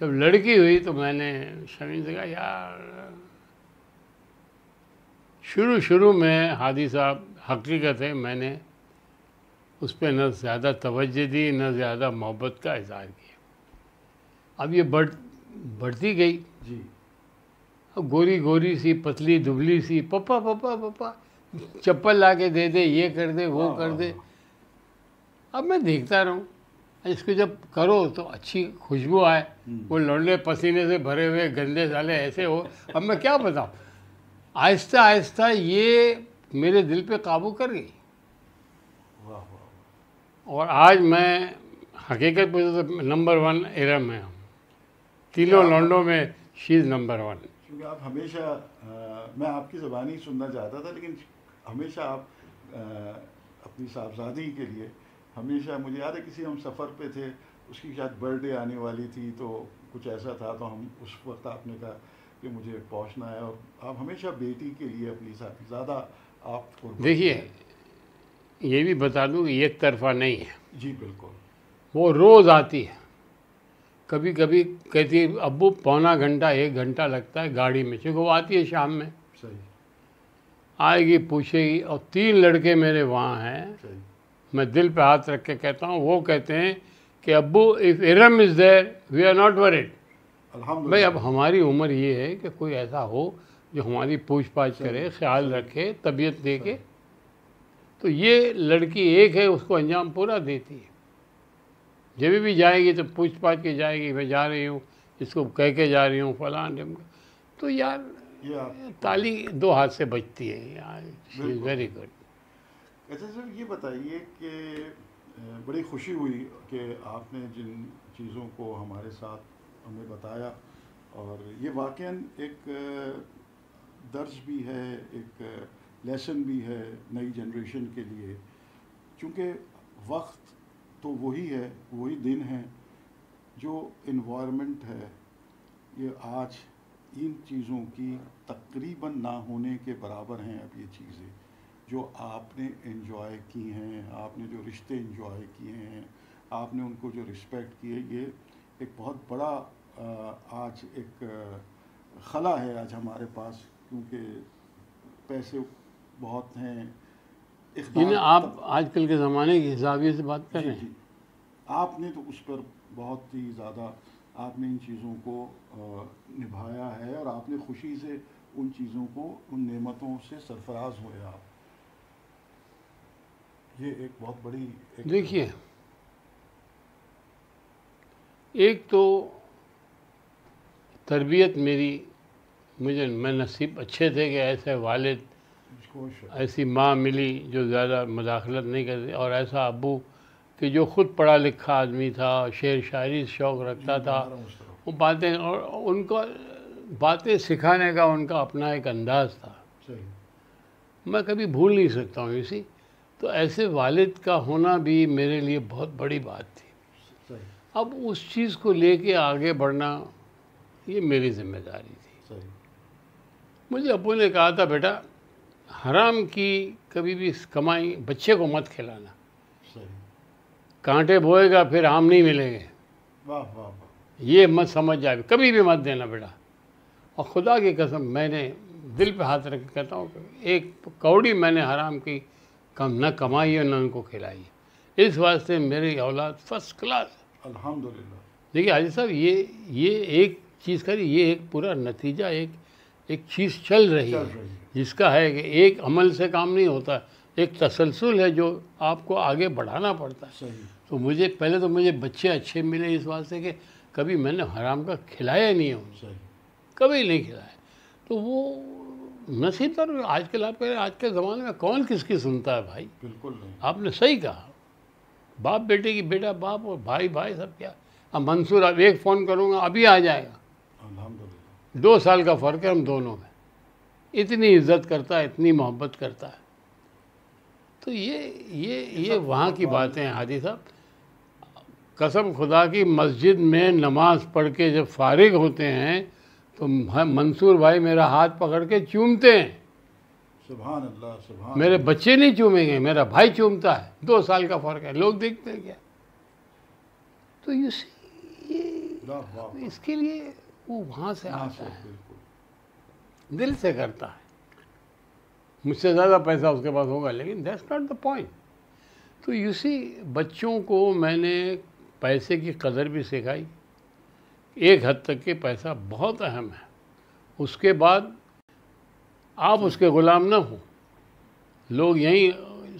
Speaker 2: جب لڑکی ہوئی تو میں نے شمین سے کہا، یار، شروع شروع میں ہادی صاحب حقیقت ہے، میں نے اس پہ نہ زیادہ توجہ دی، نہ زیادہ محبت کا اظہار کیا۔ اب یہ بڑھ بڑھتی گئی۔
Speaker 1: جی۔
Speaker 2: اب گوری گوری سی پتلی دبلی سی پپا پپا پپا۔ چپل لا کے دے دے یہ کر دے وہ کر دے۔ اب میں دیکھتا رہوں۔ اس کو جب کرو تو اچھی خوشبو آئے۔ وہ لوڑے پسینے سے بھرے ہوئے گندے سالے ایسے ہو۔ اب میں کیا بتاؤں؟ آہستہ آہستہ یہ میرے دل پہ قابو کر گئی۔ اور آج میں حقیقت تو نمبر ون ایرم میں ہوں۔ تینوں لونڈوں میں شیز نمبر ون۔
Speaker 1: کیونکہ آپ ہمیشہ میں آپ کی زبانی سننا چاہتا تھا لیکن ہمیشہ آپ اپنی صاحبزادی کے لیے ہمیشہ مجھے یاد ہے کسی ہم سفر پہ تھے اس کی شاید برتھ ڈے آنے والی تھی تو کچھ ایسا تھا تو ہم اس وقت آپ نے کہا کہ مجھے پہنچنا ہے اور آپ ہمیشہ بیٹی کے لیے اپنی صاحبزادہ آپ
Speaker 2: دیکھیے۔ یہ بھی بتا دوں کہ ایک طرفہ نہیں ہے۔
Speaker 1: جی بالکل۔
Speaker 2: وہ روز آتی ہے۔ کبھی کبھی کہتی ہے ابو پونا گھنٹہ ایک گھنٹہ لگتا ہے گاڑی میں چونکہ وہ آتی ہے شام میں۔
Speaker 1: صحیح۔
Speaker 2: آئے گی پوچھے گی اور تین لڑکے میرے وہاں ہیں۔
Speaker 1: صحیح۔
Speaker 2: میں دل پہ ہاتھ رکھ کے کہتا ہوں وہ کہتے ہیں کہ ابو if Iram is there we are not
Speaker 1: الحمد
Speaker 2: بھائی اب ہماری عمر یہ ہے کہ کوئی ایسا ہو جو ہماری پوچھ پاچھ کرے خیال رکھے طبیعت دے کے تو یہ لڑکی ایک ہے اس کو انجام پورا دیتی ہے۔ جب بھی جائے گی تو پوچھ پاچھ کے جائے گی میں جا رہی ہوں اس کو کہہ کے جا رہی ہوں فلاں تو یار تالی دو ہاتھ سے بچتی ہے
Speaker 1: بالکل۔
Speaker 2: ویری گڈ
Speaker 1: اچھا سر یہ بتائیے کہ بڑی خوشی ہوئی کہ آپ نے جن چیزوں کو ہمارے ساتھ ہمیں بتایا۔ اور یہ واقعاً ایک درس بھی ہے ایک لیسن بھی ہے نئی جنریشن کے لیے۔ چونکہ وقت تو وہی ہے، وہی دن ہے جو انوائرمنٹ ہے۔ یہ آج ان چیزوں کی تقریباً نہ ہونے کے برابر ہیں اب یہ چیزیں جو آپ نے انجوائے کی ہیں، آپ نے جو رشتے انجوائے کیے ہیں، آپ نے ان کو جو رسپیکٹ کیے یہ ایک بہت بڑا آج ایک خلا ہے آج ہمارے پاس کیونکہ پیسے بہت ہیں۔
Speaker 2: یعنی آپ آج کل کے زمانے کے حسابی سے بات کر
Speaker 1: جی
Speaker 2: رہے ہیں؟
Speaker 1: جی۔ آپ نے تو اس پر بہت ہی زیادہ آپ نے ان چیزوں کو نبھایا ہے اور آپ نے خوشی سے ان چیزوں کو ان نعمتوں سے سرفراز ہوئے آپ۔ یہ ایک بہت بڑی
Speaker 2: دیکھیے ایک تو تربیت میری مجھے میں نصیب اچھے تھے کہ ایسے والد ایسی ماں ملی جو زیادہ مداخلت نہیں کرتی اور ایسا ابو کہ جو خود پڑھا لکھا آدمی تھا شعر شاعری شوق رکھتا تھا۔ وہ باتیں اور ان کو باتیں سکھانے کا ان کا اپنا ایک انداز تھا۔ میں کبھی بھول نہیں سکتا ہوں اسی تو ایسے والد کا ہونا بھی میرے لیے بہت بڑی بات تھی۔ اب اس چیز کو لے کے آگے بڑھنا یہ میری ذمہ داری تھی۔ مجھے ابو نے کہا تھا بیٹا حرام کی کبھی بھی کمائی بچے کو مت کھلانا۔ کانٹے بوئے گا پھر آم نہیں ملیں گے۔ یہ مت سمجھ جائے۔ کبھی بھی مت دینا بیٹا۔ اور خدا کی قسم میں نے دل پہ ہاتھ رکھ کے کہتا ہوں کہ ایک کوڑی میں نے حرام کی کم نہ کمائی ہے نہ ان کو کھلائی ہے۔ اس واسطے میری اولاد فرسٹ کلاس
Speaker 1: الحمد للہ
Speaker 2: دیکھیے حاجی صاحب یہ یہ ایک چیز کا یہ ایک پورا نتیجہ ایک ایک چیز چل رہی ہے۔ جس کا ہے کہ ایک عمل سے کام نہیں ہوتا ایک تسلسل ہے جو آپ کو آگے بڑھانا پڑتا ہے۔ تو مجھے پہلے تو مجھے بچے اچھے ملے اس واسطے کہ کبھی میں نے حرام کا کھلایا نہیں ہوں
Speaker 1: صحیح۔
Speaker 2: کبھی نہیں کھلایا۔ تو وہ نصیب پر آج کل آپ کہہ رہے ہیں، آج کے زمانے میں کون کس کی سنتا ہے بھائی؟
Speaker 1: بالکل نہیں۔
Speaker 2: آپ نے صحیح کہا۔ باپ بیٹے کی بیٹا باپ اور بھائی بھائی سب کیا۔ اب منصور اب ایک فون کروں گا ابھی آ جائے گا۔ دو سال کا فرق ہے ہم دونوں میں۔ اتنی عزت کرتا ہے اتنی محبت کرتا ہے۔ تو یہ یہ یہ وہاں کی باتیں ہیں حادی صاحب۔ قسم خدا کی مسجد میں نماز پڑھ کے جب فارغ ہوتے ہیں تو منصور بھائی میرا ہاتھ پکڑ کے چومتے ہیں۔
Speaker 1: سبحان اللہ سبحان
Speaker 2: میرے بچے نہیں چومیں گے میرا بھائی چومتا ہے۔ دو سال کا فرق ہے لوگ دیکھتے ہیں کیا۔ تو یہ اس کے لیے وہ وہاں سے آتا ہے۔ دل سے کرتا ہے۔ مجھ سے زیادہ پیسہ اس کے پاس ہوگا لیکن دیٹس ناٹ دا پوائنٹ تو یو سی بچوں کو میں نے پیسے کی قدر بھی سکھائی۔ ایک حد تک کہ پیسہ بہت اہم ہے۔ اس کے بعد آپ اس کے غلام نہ ہوں۔ لوگ یہیں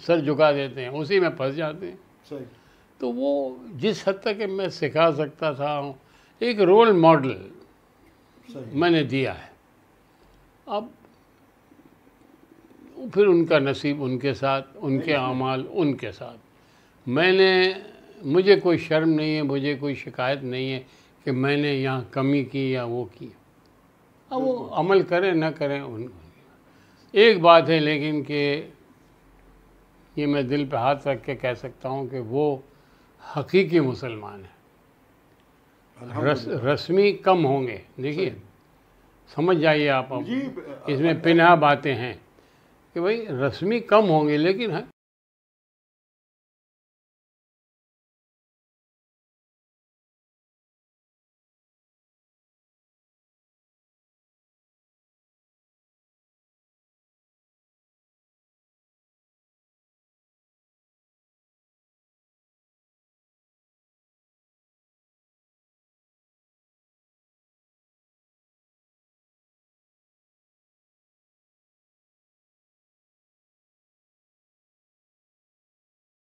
Speaker 2: سر جھکا دیتے ہیں اسی میں پھنس جاتے ہیں۔
Speaker 1: صحیح۔
Speaker 2: تو وہ جس حد تک میں سکھا سکتا تھا ایک رول ماڈل
Speaker 1: صحیح۔
Speaker 2: میں نے دیا ہے۔ اب پھر ان کا نصیب ان کے ساتھ ان کے اعمال ان کے ساتھ۔ میں نے مجھے کوئی شرم نہیں ہے مجھے کوئی شکایت نہیں ہے کہ میں نے یہاں کمی کی یا وہ کی۔ اب وہ عمل کریں نہ کریں ان ایک بات ہے لیکن کہ یہ میں دل پہ ہاتھ رکھ کے کہہ سکتا ہوں کہ وہ حقیقی مسلمان ہیں۔ رس رسمی کم ہوں گے۔ دیکھیے۔ سمجھ جائیے آپ
Speaker 1: جی
Speaker 2: اس میں پنہا باتیں ہیں کہ بھائی رسمی کم ہوں گے لیکن